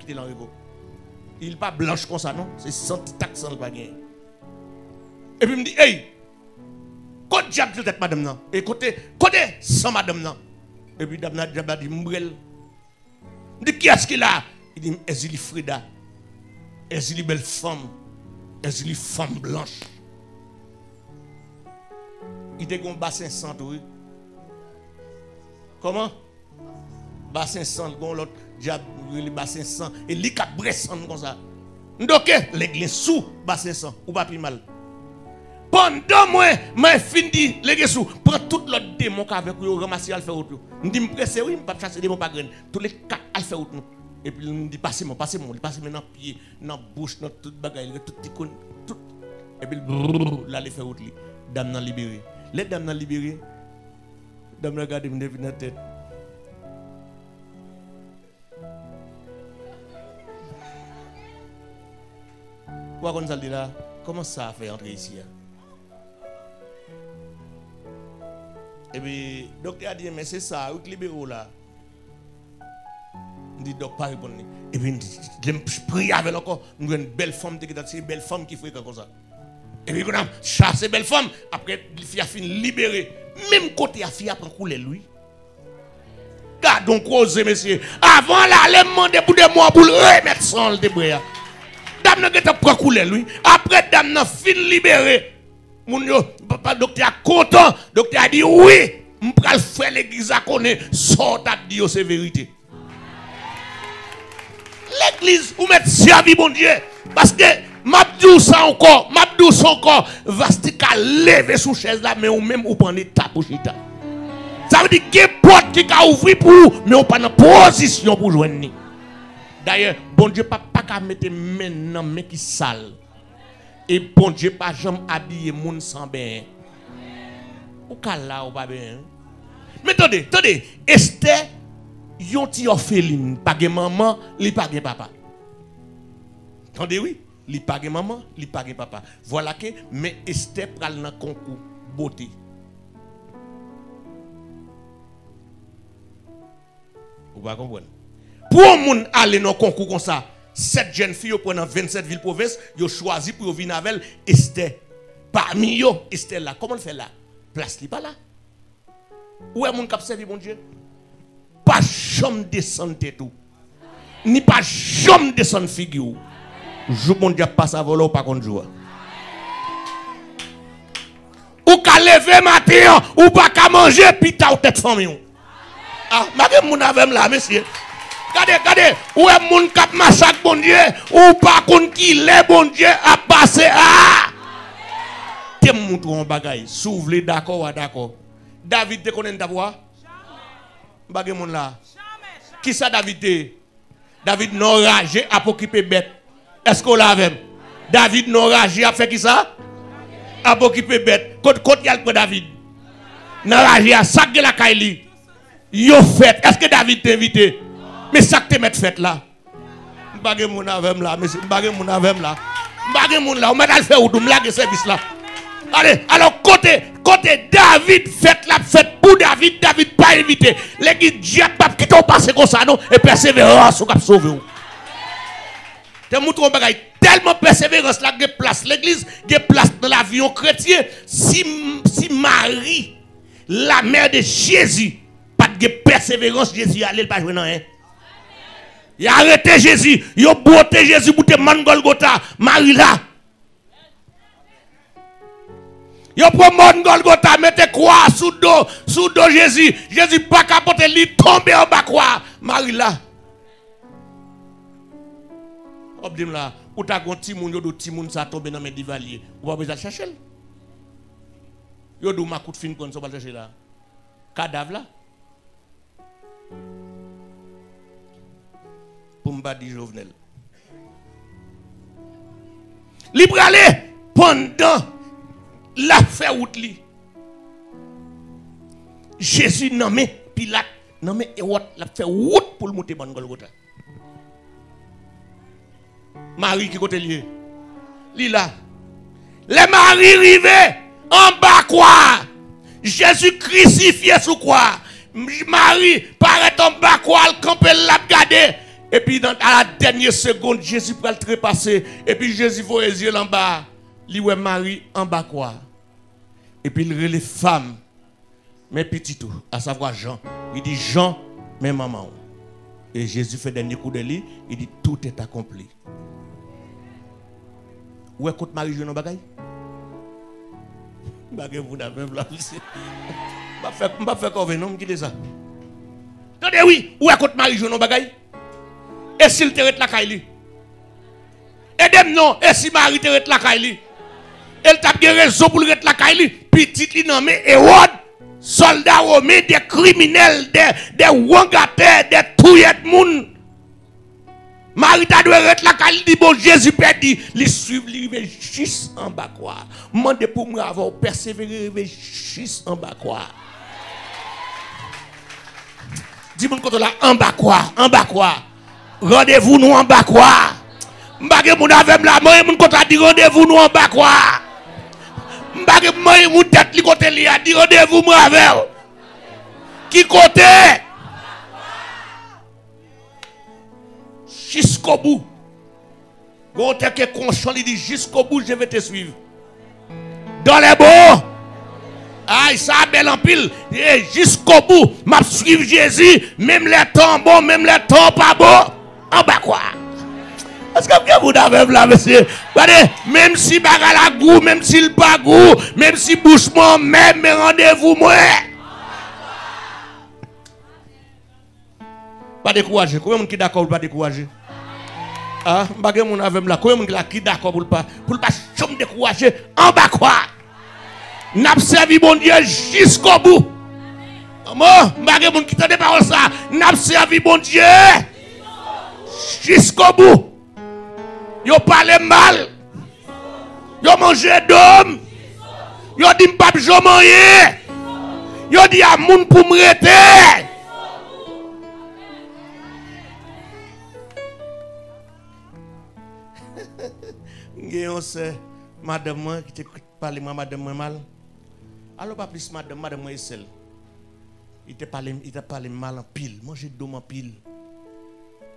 A: Il n'est pas blanche comme ça, non? C'est sans taxe sans le. Et puis il me dit, hey, côté diable tête madame non? Et côté, côté sans madame non? Et puis madame n'a dit, m'brel. Il dit, qui est-ce qu'il a? Il dit, est-ce Frida? Est-ce belle femme? Est-ce femme blanche? Il était un bassin sans. Comment? Bassin sang, l'autre diable, le bassin sang. Et qui a sang comme ça. Donc, l'église sous, bassin sang, ou pas plus mal. Pendant moi, moi fini, les sous, prends tout l'autre démon qu'avec vous, ramasser à faire autre. Je dis, presse, oui, je pas chasser démon pas. Tous les quatre à faire autre. Et puis, je dis, passez-moi, passez-moi, passez-moi dans pied, dans la bouche, dans toute bagaille, tout tout. Et puis, là, les faire autre. Dame n'a libéré. Les dames n'a libéré. Dame regarde, me devine la tête. Dit là Comment ça a fait entrer ici? Et puis, le docteur a dit, mais c'est ça, vous libérez là. Je dis, donc, pas répondre. Et puis, je prie avec encore, nous une belle femme, une belle femme qui fait comme ça. Et puis, on a chassé belle femme. Après, il a fini libéré. Même côté, la fille pris couler lui. Gardons cause, messieurs. Avant là, elle demandé pour des mois pour le remettre sans le débris. Dame n'a pas pris couler lui. Après, dame n'a fini libéré. Mon papa docteur content. Docteur a dit oui. Je vais faire l'église à connaître. Sort à dire c'est vérité. L'église, vous mettez servi, mon Dieu. Parce que, Mabdou ça encore, Mabdou ça encore, Vastika lever sous chaise là, mais ou même ou prendre étape pour chita. Ça veut dire qu'il y a porte qui a ouvert pour vous, mais on pas en position pour joindre. D'ailleurs, bon Dieu, pas qu'à mettre maintenant, mais qui sale. Et bon Dieu, pas jamais habiller moun sans bien. Ou là ou pas bien. Mais attendez, attendez, Esther, yon ti orpheline, pas de maman, li pas de papa. Attendez, oui, li pas maman, li pas papa. Voilà que, mais Esther pral nan concours beauté. Vous pas comprendre? Pour un monde aller dans concours comme ça, cette jeune fille au dans 27 villes provinces, yo choisi pour venir avec Esther. Parmi yo, Esther là, comment on fait là? Place li pas là. Où est mon cap servi mon Dieu? Pas jamais descendre tout. Ni pas jamais descendre figure. Je mon Dieu passe à voler ou pas contre jour. Ou ka lever matin, ou pas ka manger pita ou tête famille. Ah, ma moun avem là, monsieur. Regardez, regardez, où est moun kap massacre bon Dieu, ou pas kon qui le bon Dieu a passé ah. Te moun tou un bagay, souvle d'accord ou d'accord. David te connaît d'abord? Bagay moun là. Qui ça David te? David non ragé a occupé bête. Est-ce qu'on l'a même? David non ragé a fait qui ça? A occupé bête. Côte côte yal pour David. Non ragé a sac de la kaili. Yo fait. Est-ce que David t'a invité? Mais ça que te met fait là. Bagay moun avem là, monsieur. Bagay moun avem là. Bagay moun là. On m'a fait ou m'lage service là. Allez, alors côté, côté David, faites la fête pour David, David pas invité. L'église Dieu pas qui t'ont passé comme ça, non, et persévérance, ou cap sauver. Tellement persévérance là, que place. L'église, que place dans l'avion chrétien. Si, si Marie, la mère de Jésus, pas de persévérance, Jésus allait pas jouer. Il a arrêté Jésus, il a beauté Jésus pour te Golgotha, Marie là. Yo prend mon Golgotha, mettez croix sous dos, sous dos Jésus. Jésus pas capoter, il tombe en bas croix. Marie là. Obdim là, ou ta gon ti moun yo do ti moun sa tombe dans mes divaliers. Ou pas besoin chercher. Yo do ma coup de fin kon so pas chercher là? Cadavre là? Pour Jovenel. Libre pendant la fait route li. Jésus nommé Pilate, nommé Hérode, la fait route pour le monter dans Golgotha. Marie qui côté lié. Li là. Les maris rivés en bas quoi? Jésus crucifié sous quoi? Marie paraît en bas quoi, le camper l'a. Et puis à la dernière seconde, Jésus peut le trépasser. Et puis Jésus voit les yeux en bas. Li ouais Marie en bas quoi? Et puis il les femmes, mes petits tout, à savoir Jean. Il dit Jean, mes mamans. Et Jésus fait dernier coup de lit, il dit tout est accompli. Où est côté Marie jeune bagay? Bagay vous n'avez pas M'a fait m'a fait non me ça. Attendez oui, où est côté Marie jeune bagay? Et s'il te la kaili? Aidez-moi non. Et si Marie te rete la caille, elle t'a bien raison pour rete la caille, petite li non mais Hérode, soldats romains, des criminels, des, des des touillettes moun. Marie t'a dû rete la caille, dit bon Jésus dit, li suivre, juste en bas quoi. Mande pour moi avoir persévéré, juste en bas quoi. Dis-moi quand là, en bas quoi, en bas quoi. Rendez-vous nous en bas quoi. Mbage moun avec la moi moun kontra dit rendez-vous nous en bas quoi. Mbage moi moun tête li côté li a dit rendez-vous moi avec. Qui côté? Jusqu'au bout. Gon tel que conscient il dit jusqu'au bout je vais te suivre. Dans les beaux. Aïe, ça belle en pile. Et jusqu'au bout, m'a suivre Jésus, même les temps bons, même les temps pas bons. En bas quoi? Est-ce que vous avez là, monsieur? Regardez, même si bagarre la goût, même s'il pas goût, même si bouchement, même rendez-vous, moi. Pas décourager. Combien de gens qui d'accord pour pas décourager? Ah, bagarre mon avec là. Combien de gens qui d'accord pour pas, pas chum décourager? En bas quoi? Servi bon Dieu jusqu'au bout. Moi, bagarre mon qui t'a des paroles ça. N'a servi bon Dieu jusqu'au bout. Yo parlé mal. Yo mangé d'homme. Yo dit m'pap jo manye. Yo dit à moun pour rete. Ngayon c'est madame moi qui te parlé moi madame moi mal. Alors pas plus madame madame moi est seule. Il te parlé il t'a parlé mal en pile. Manger d'homme en pile.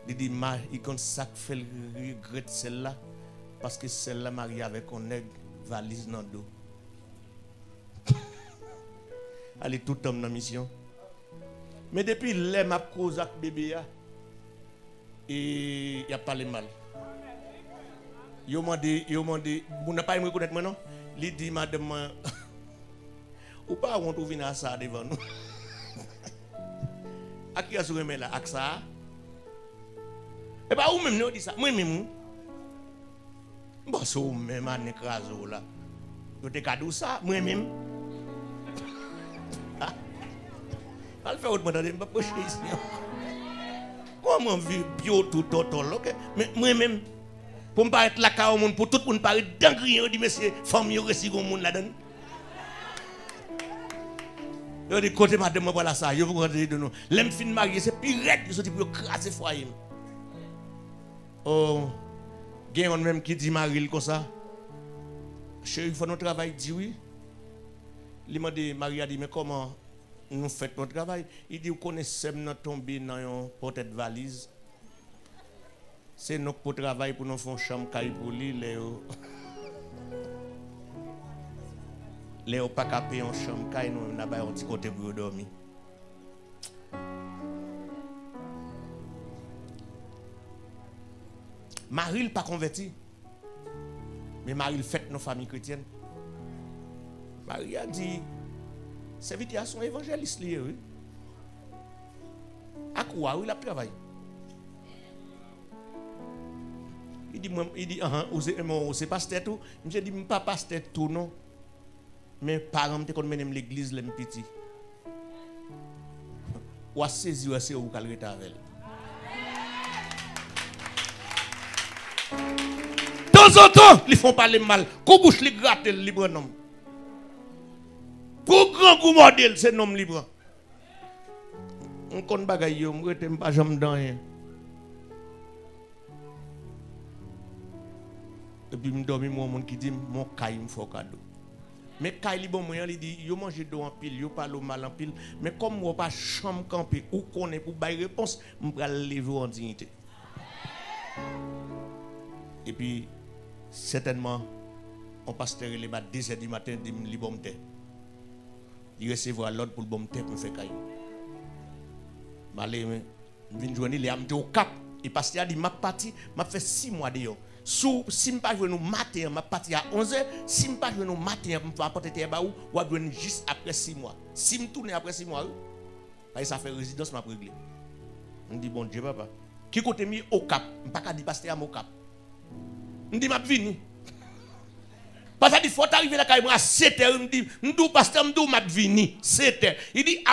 A: Il dit, ma, il compte ça fait le regret celle-là. Parce que celle-là mariée avec un nègre, valise dans le dos. Elle est tout homme dans la mission. Mais depuis les m'a cause avec bébé, il a parlé mal. Yo m'a dit, yo m'a dit, vous n'avez pas aimé reconnaître non? Il dit, madame, ou pas on trouve ça devant nous. À qui a souris là? À ça? Et pas ou même nous dit ça. Moi même. Bon, c'est ou même un écraso là. Vous cadeau ça, moi même. Al fait autre monde, pas pocher ici. Comment vivre bio tout total, ok? Mais moi même. Pour me pas être là au monde, pour tout le monde paraître dingue, on dit monsieur, femme, yo réussi au monde là-dedans. Yo dit côté madame, voilà ça, yo vous regardez de nous. L'aime fin marié, c'est pire, ils sont pour craser foyer. Oh, il y a même qui dit Marie comme ça. Il notre travail, dit oui. Il m'a dit, Marie a dit, mais comment nous faisons notre travail? Il dit, vous connaissez notre tombé dans une porte valise. C'est notre pour travail pour nous faire chambre pour lui. Léo. Léo pas payer en chambre, nous avons un petit côté pour dormir. Marie pas converti. Mais Marie fait nos familles chrétiennes. Marie a dit, serviteur son évangéliste lié, oui. À quoi il a travaillé? Il dit, il dit, ah, c'est pasteur tout. Je dis, pas pasteur tout, non. Mais parents, quand même l'église, les petit. Ou à saisi, ou à saisi, ou à avec temps en temps, ils font parler mal. Qu'on bouche les gratte le libre nom. Pour grand goût modèle, c'est nom libre. On compte bagaille moi t'aime pas jamais dans rien. Et puis me dormi moi mon qui dit mon caille me faut cadeau. Mais caille bon moi il dit yo manger d'eau en pile, yo parle mal en pile, mais comme moi pas chambre camper ou connaît pour bailler réponse, me pral lever en dignité. Et puis certainement, on pasteur les bat 10 h du matin, dit li bon thé. Il recevoir l'ordre pour le bon thé pour faire caillou. Malé, vinn joindre les amte au cap. Et pasteur dit, ma parti, m'a fait 6 mois d'ailleurs. Sous, si je pas jouer nous matin, ma parti à 11h, si je pas jouer nous matin, vais apporter tes baou, ou à juste après 6 mois. Si je tourne après 6 mois, ça fait résidence, m'a réglé. On dit, bon Dieu, papa. Qui côté mis au cap, je pas dire pasteur au cap. Je dis, je vini. Parce qu'il faut arriver là, à 7 h, je me je dis, pasteur, dis, je vini. 7 h. Il dit,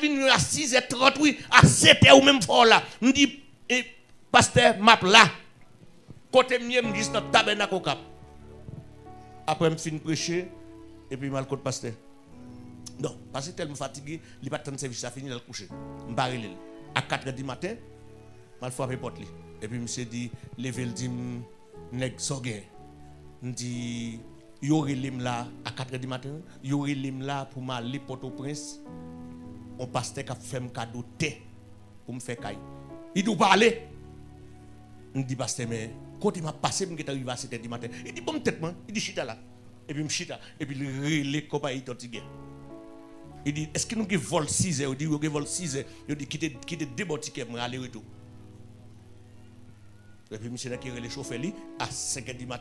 A: venu à 6 h 30, oui, à 7 h ou même fort là. Je dis, eh, pasteur, map là. Côté mieux, je dis, dans le tabernacle au cap. Après, je finis prêcher, et puis, je vais le pasteur. Non, parce que tellement fatigué, il pas de service, ça finit de le coucher. Je À 4 h du matin, je porte. Et puis, je me dit, lever le nèg. Je dis, yori lim là à 4 h du matin, yori lim là pour m'aller Port-au-Prince. On pasteur qui a cadeau thé pour me faire caille. Il doit parler. Je dis, pasteur, mais quand il m'a passé, je suis arrivé à 7 h du matin. Il dit, bon, tête, il dit, chita là. Et puis, chita. Et puis, il relève tortigué. Il dit, est-ce que nous avons vol 6 heures? Il dit, nous avons vol 6 heures. Il dit, quittez, quittez boutiques, je aller-retour. Et puis, monsieur qui les chauffeurs à 5 h du moi,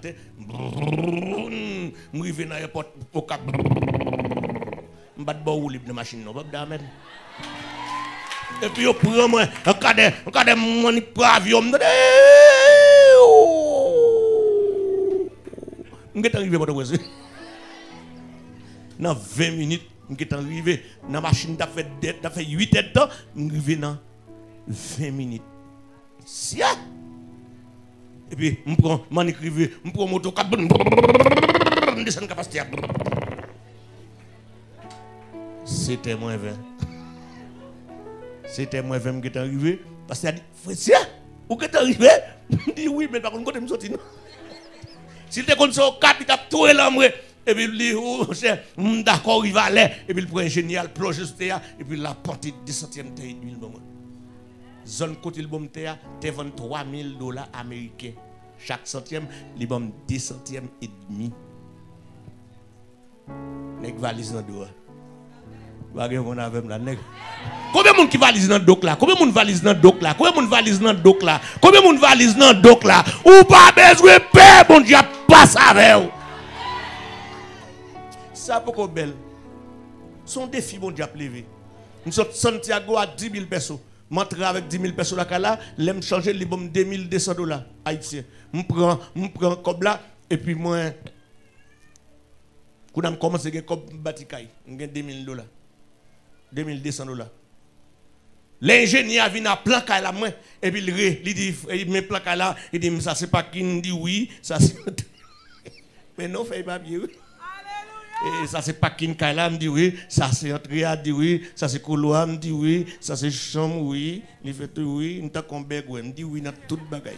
A: suis arrivé Brésil. Dans 20 minutes, je suis arrivé dans la machine, ça fait 8 heures de temps, je dans 20 minutes. Si, et puis, je prends mon écrivain, je prends moto, je. C'était moins 20. C'était moins 20 qui est arrivé. Parce qu'il a dit, frère, où est arrivé Je dis oui, mais par contre, je suis sorti. S'il était comme ça, cap, il a tout l'homme. Et puis il dit, oh, d'accord, il va aller. Et puis il prend un génial, plonge sur terre. Et puis la porte 10 centièmes de d'huile zone côté le bon terre, tu 23 000 dollars américains. Chaque centième, il bon 10 centièmes et demi. Nèg valise dans dos. Bagay mon avec la nèg. Combien de monde qui valise dans doc là? Combien de monde valise dans doc là? Combien de monde valise dans doc là? Combien de monde valise dans doc là? Ou pas besoin de paix, bon Dieu, passe avec vous. Ça beaucoup belle? Son défi, bon Dieu, a levé. Nous sommes Santiago à 10 000 personnes. M'entre avec 10 000 personnes là, l'aime changer les bombes 2200 dollars haïtiens. Je prends, comme là, et puis moi, quand je commence à comme batikaï, je 2000 dollars. 2200 dollars. L'ingénieur vient à plan la main, et puis il dit, il met plan là, il dit, ça c'est pas qui dit oui, ça c'est. Mais non, fait pas bien. Et ça c'est pas Kala me dit oui, ça c'est Andrea dit oui, ça c'est Koloa me dit oui, ça c'est Cham oui, il fait tout oui, il t'a Comberg me dit oui dans toute bagaille.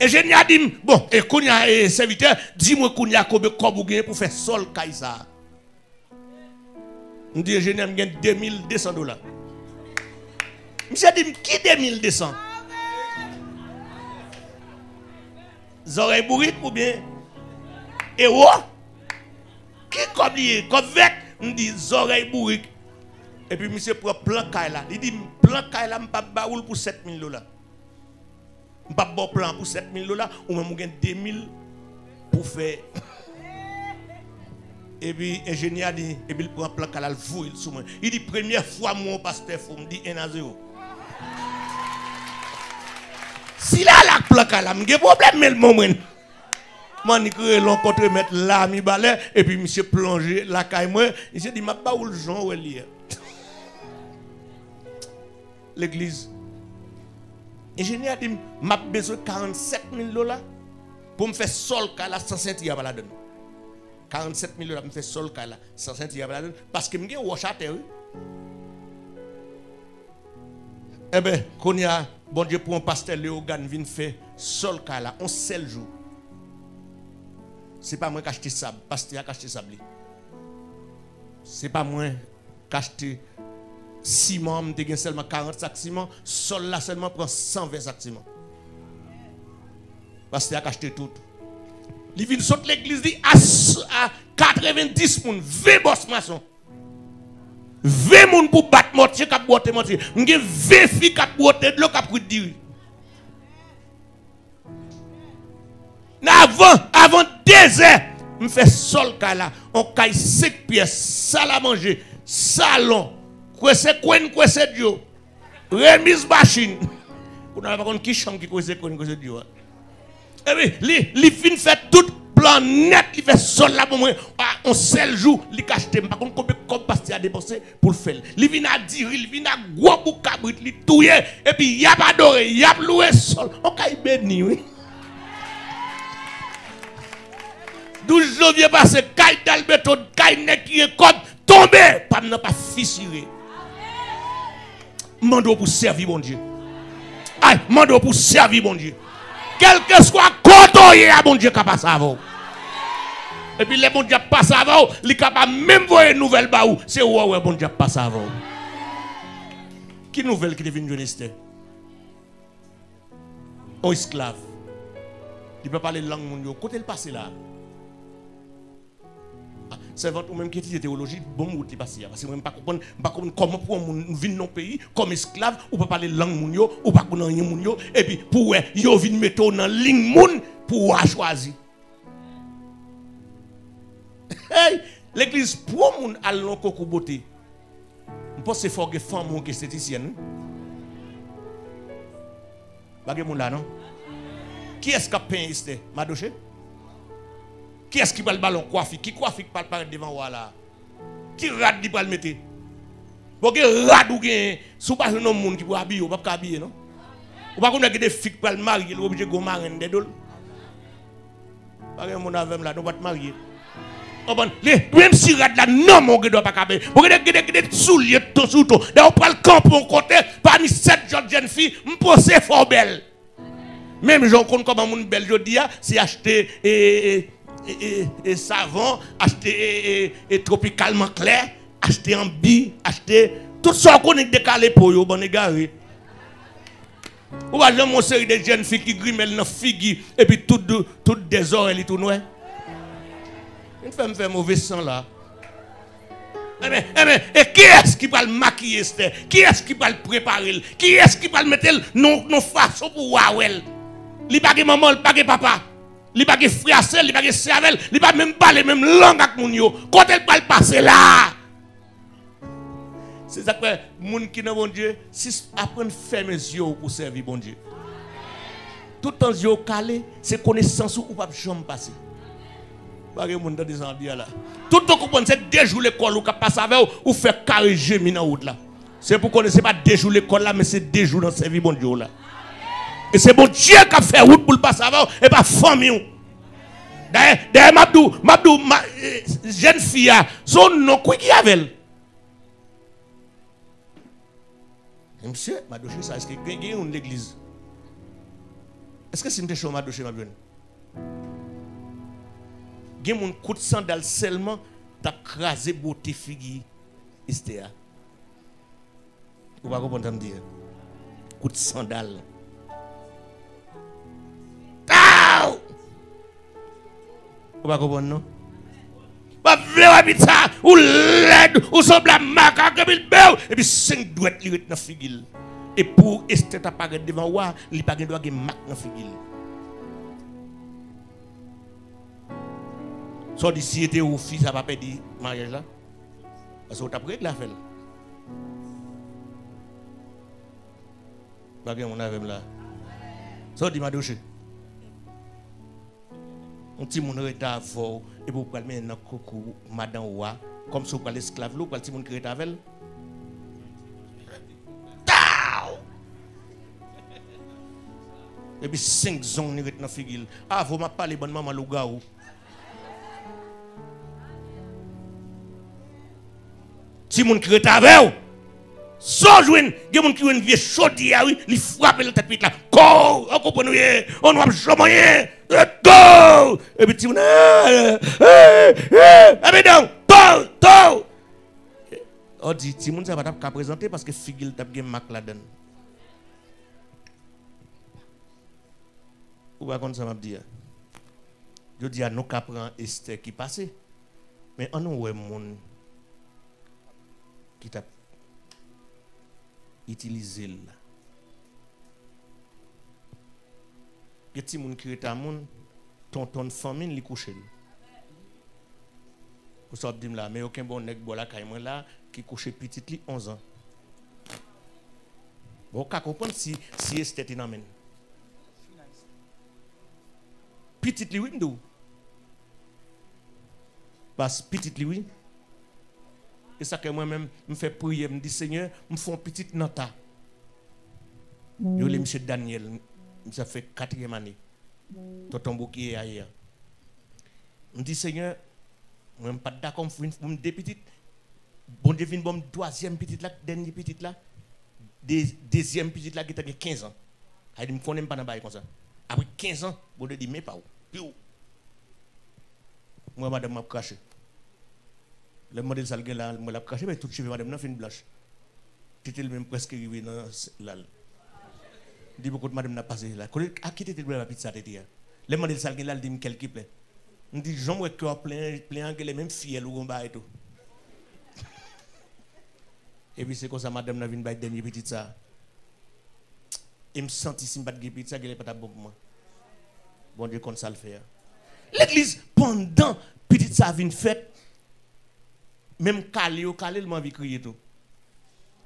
A: Et je dit, bon, et Kounia et serviteur, dis-moi Kounia combien de pour faire sol Kaisa. Je dis, je n'ai 2200 dollars. Monsieur dit, qui 2200 Zore bourrite ou bien? Et où Qui comme Comme vec, on dit oreilles bourriques. Et puis monsieur prend plan là. Il dit plan kaila m'pa baoul pour 7000 dollars. M'pa bon plan pour 7000 dollars ou même 2000 pour faire et puis ingénieur dit et puis il prend plan kaila il sous moi. Il dit première fois mon pasteur faut me dit 1 à 0. Si là la plan kaila, m'gè problème mais le moment Manicure l'on contre mettre là mi balai et puis monsieur plongé la caille moi il s'est dit m'a pas où le Jean ou l'église ingénieur dit m'a besoin de 47 000 dollars pour me faire sol la 150 ya la donne 47 000 dollars me faire sol la 150 ya la donne parce que me gen wash oui eh ben quand y a bon Dieu pour un pasteur Léogan vient faire sol la on seul jour ce n'est pas moi qui ai acheté sable, pasteur qui a acheté sable. Ce n'est pas moi qui ai acheté ciment, je seulement 40 sacs ciment, sol là seulement prend 120 sacs ciment. Pasteur a acheté tout. Il vient sortir l'église dit à 90 moun, 20 boss maçon. 20 moun pour battre mortier, cap boiter mortier. M'gè 20 filles qui boiter de l'eau qui dire. Avant, avant deux heures, je fais sol là, on caille cinq pièces, salle à manger, salon, quoi c'est quoi, quoi c'est dio, remise machine. On n'a pas qui chante qui cause qu'on cause Dieu. Puis, li, fin fait tout plan net, il fait sol là pour moi. On seul jour, li cache par contre combien comme pasteur a dépensé pour le faire. Li vient à dire, il vient à gros bouc cabrit, li touye et puis y a adoré, y a loué sol. On caille béni oui. 12 janvier passé, caille d'albeto, caille net qui est comme tombé, pas n'a pas fissuré. Mando pour servir bon Dieu. Aïe, mando pour servir bon Dieu. Quel que soit côté à bon Dieu qui passe avant. Et puis les bon Dieu passe avant, il capable même voir une nouvelle ba ou, c'est où ouais bon Dieu passe avant. Qui nouvelle qui devient une Esther? Un esclave. Il peut parler langue mondiale. Côté le passé là. C'est votre même qui étudie théologie, bon qui passe Parce que moi, je ne comprends pas comment pour un vient dans pays comme esclave, ou pas parler langue mounio, ou pas connaître rien mounio, et puis pour yo vinn mettre dans ligne moun pour choisir. Hey, l'église pour moun allons coco beauté. Je pense que c'est fort que femme qui esthéticienne. Bagay moun là non? Qui est-ce qui a peint ici? Qui est-ce qui va le ballon? Qui coiffe qui va paraître devant moi là Qui rade qui va le mettre? Bon, qui rade ou bien, sous pas un homme qui peut habiller, ou pas habiller, non? Ou pas qu'on a des filles qui va le marier, ou obligé de marier des dol. Pas que mon avec là, nous pas te marier. Oh même si rade là, non, mon gars, doit pas caber. Vous avez des des souliers tout sous tout. On prend le camp pour côté, parmi sept jeunes filles, me fort belle. Même j'en compte comme un belle, je dis, c'est acheter et et, savon, acheter et, tropicalement clair, acheter un bi, acheter tout ça qu'on est décalé pour vous, bon égaré. Ou va mon série de jeunes filles qui grimellent dans figui et puis toutes tout des oreilles tout noir. Une femme fait mauvais sang là. Eh bien, eh bien, et qui est-ce qui va le maquiller, Qui est-ce qui va le préparer? Qui est-ce qui va le mettre non, non façon pour Wawel? Li pas maman, li pas papa. Li pas de frère, li pas de cervelle, li pas même parler même langue avec moun yo. Elle parle passer là. C'est ça que moun qui n'a bon Dieu, si apprendre fermer les yeux pour servir bon Dieu. Tout temps yeux calé, c'est connaissance ou pas jamais passer. Pas que moun dans des ambiance là. Tout temps comprendre c'est deux jours l'école ou passe avec ou faire carré gémi dans route là. C'est pour connaître pas deux jours l'école là mais c'est deux jours dans servir bon Dieu là. Et c'est bon Dieu qui a fait route pour le passer avant et pas famille. D'ailleurs, Mabdou, Mabdou, ma euh, jeune fille, son nom, qui avait Monsieur, Madouché, ça, est-ce qu'il y a une église Est-ce que c'est une chose, Madouché, ma bonne Il y a un coup de sandal seulement, t'as crasé beauté figure, Esther. Vous ne pouvez pas me dire? Coup de sandal. Vous ne comprenez non? Pas vle ça, ou l'aide, ou semble la macaque, et puis cinq doigts qui dans la figure. Et pour Esther apparaître devant moi, il pas de doigt marque dans la figure. Soit d'ici était fils, va pas dire mariage là. Vous avez la. Pas dit un petit monde retard fort et pour prendre maintenant coco madame wa comme si vous monde qui est avec et puis cinq zones ni dans figure. Ah vous m'a parlé bonne maman lougaou petit monde qui est avec So jouen, gen moun ki yon vie chodi ya oui, li frappe le tête là. Ko, on comprend on va chomoyer. Go! Et puis tu eh eh eh mais donc, to, to. On dit ti moun ça va t'a présenter parce que figil t'a gen mak la donne. Ou pas ça m'a dit. Je dis à nous qu'apprend Esther qui passait. Mais on nous ouais moun qui utiliser là. Il y a des gens qui sont moun, ton ton famille li couche. Vous savez là, mais aucun bon nèg bola kay là petit li 11 ans. Bon, si si est dans Petite lui, oui, Parce que petite lui, oui. Et ça que moi-même, je fais prier, je me dis, Seigneur, je fais une petite nota. Je l'ai M. Daniel, ça fait quatrième année. Tonton qui est ailleurs. Je me dis, Seigneur, je ne suis pas d'accord pour une deux petites. Bon Dieu, une bonne troisième petite là, dernière petite là. Deuxième petite là qui a 15 ans. Il me connaît pas dans comme ça. Après 15 ans, bon Dieu dit, mais pas où. Puis où. Moi, madame m'a craché. Le modèle salgué là, moi l'a craché, mais tout cheveux madame n'a fait une blanche. C'était le même presque arrivé dans là. Dit beaucoup de madame n'a passé là. À qui était la pizza t'étais Le modèle salgué là, il dit quel qui plaît? On dit, j'en ai cœur plein, plein, que les mêmes filles, ou et tout. Et puis c'est comme ça, madame n'a vu une dernière petite ça. Et me senti si je ne petite ça, qu'elle n'est pas bon pour moi. Bon Dieu, comme ça le fait. Hein. L'église, pendant petite ça vient fête, même calé, au calé, m'a envie crier tout.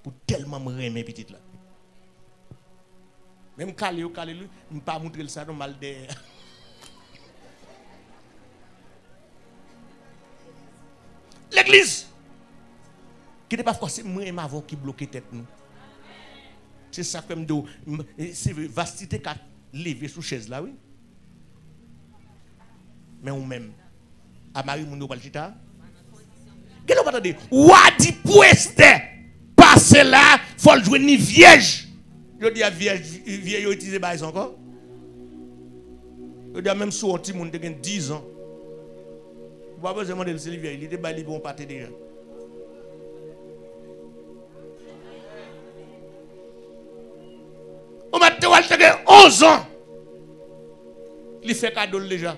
A: Pour tellement me remettre petite là. Même calé, au calé, je ne pas montrer ça dans mal de. L'église, qui n'est pas forcément moi et ma voix qui bloque tête nous. C'est ça comme de c'est vastité qui a levé sous chaise là, oui. Mais on même. À Marie Mouno Balchita. Qu'est-ce que vous attendez? Wadi poueste. Passer là, il faut le jouer ni vierge. Je dis à vierge, utilisé par encore. Je dis même si on monde 10 ans. Vous avez besoin de Sylvie, il était déjà. On m'a dit 11 ans. Il fait cadeau déjà.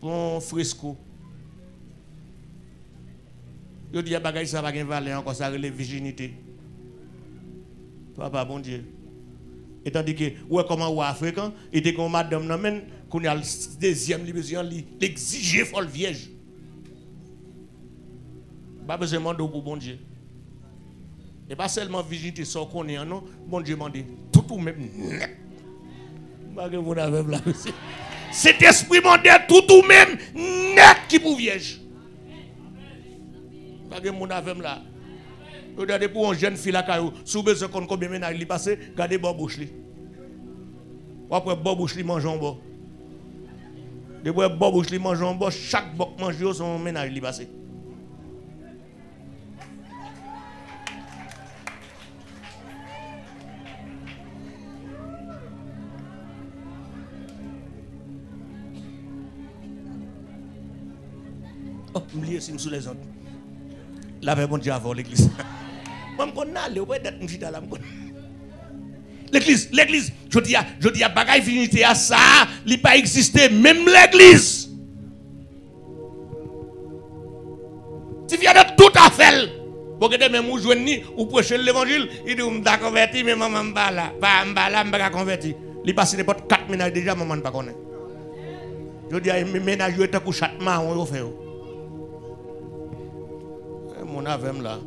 A: Bon fresco. Je dis, bagage ça va valer encore, ça relève virginité. Papa, bon Dieu. Et tandis que, ouais, comment ou africain, et était comme madame, non, mais, qu'on a le deuxième libération, l'exiger folle vierge. Pas besoin de pour bon Dieu. Et pas seulement virginité, sans qu'on est, non, bon Dieu m'a dit, tout ou même net. Cet esprit m'a dit, tout ou même net qui pour vierge. Pas que mon là. Regardez pour une jeune fille là, si vous besoin de combien de ménages il passe, regardez Bob Bouche. Après Bob Bouche mange en bas. Depuis Bob Bouche mange en bas, chaque mange son ménage il. Oh, sous les autres. La paix, bon Dieu, avant l'église. L'église, l'église, je dis je dis bagaille finité à ça, il pas existé, même l'église. Tu viens de tout à fait. Pour que même vous joignez ou prêcher l'évangile, il dit, je suis converti, mais maman ne là. Pas là, je suis converti. Il passe n'importe 4 ménages déjà, maman ne pas connaît. Je dis ménages, je suis un châtement, on. Là.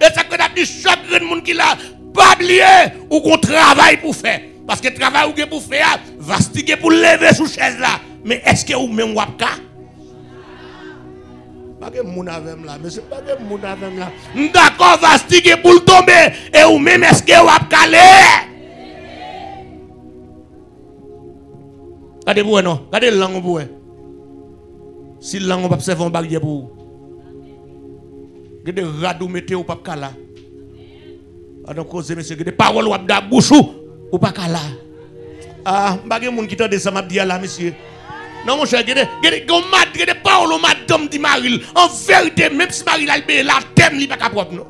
A: Et ça que dit chaque monde qui là, pas oublier ou qu'on travaille pour faire. Parce que le travail ou pour faire, va sticker pour lever sous chaise là. Mais est-ce que vous même wapka? Pas que mon avem là, mais c'est pas que mon avem là. D'accord, va sticker pour tomber. Et ou même est-ce que wapka non? Regardez le langue pour Si le langue va faire un bagage pour. Gede radou mettez ou pas kala. Adon cause monsieur gede parole ou da bouchou ou pas kala. Ah, bagay moun qui tande ça m'a dit là monsieur. Non mon cher, gede gede gon mad gede parole madame di Maril. En vérité même si Maril a la thème li pas propre non.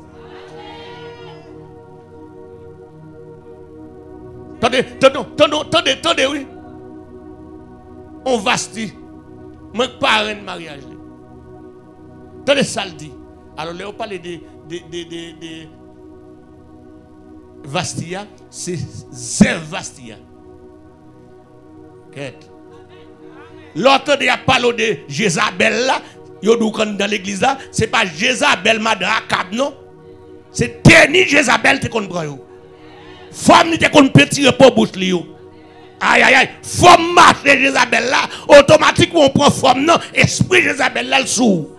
A: Tendez, tendez, tendez, tendez, oui. On vasti. Moi, parrain de mariage. Tendez ça le dit. Alors, là, on parle de, de, de, de, Vastia, c'est Zervastia. L'autre de parlé de Jézabel là, dans l'église là, c'est pas Jézabel madame Akab non? C'est dernier Jézabel qui qu'on prend. Femme ni te qu'on tirer pour bouche li. Aïe aïe aïe, femme marcher Jézabel là, automatiquement on prend femme non, esprit Jézabel là le sous.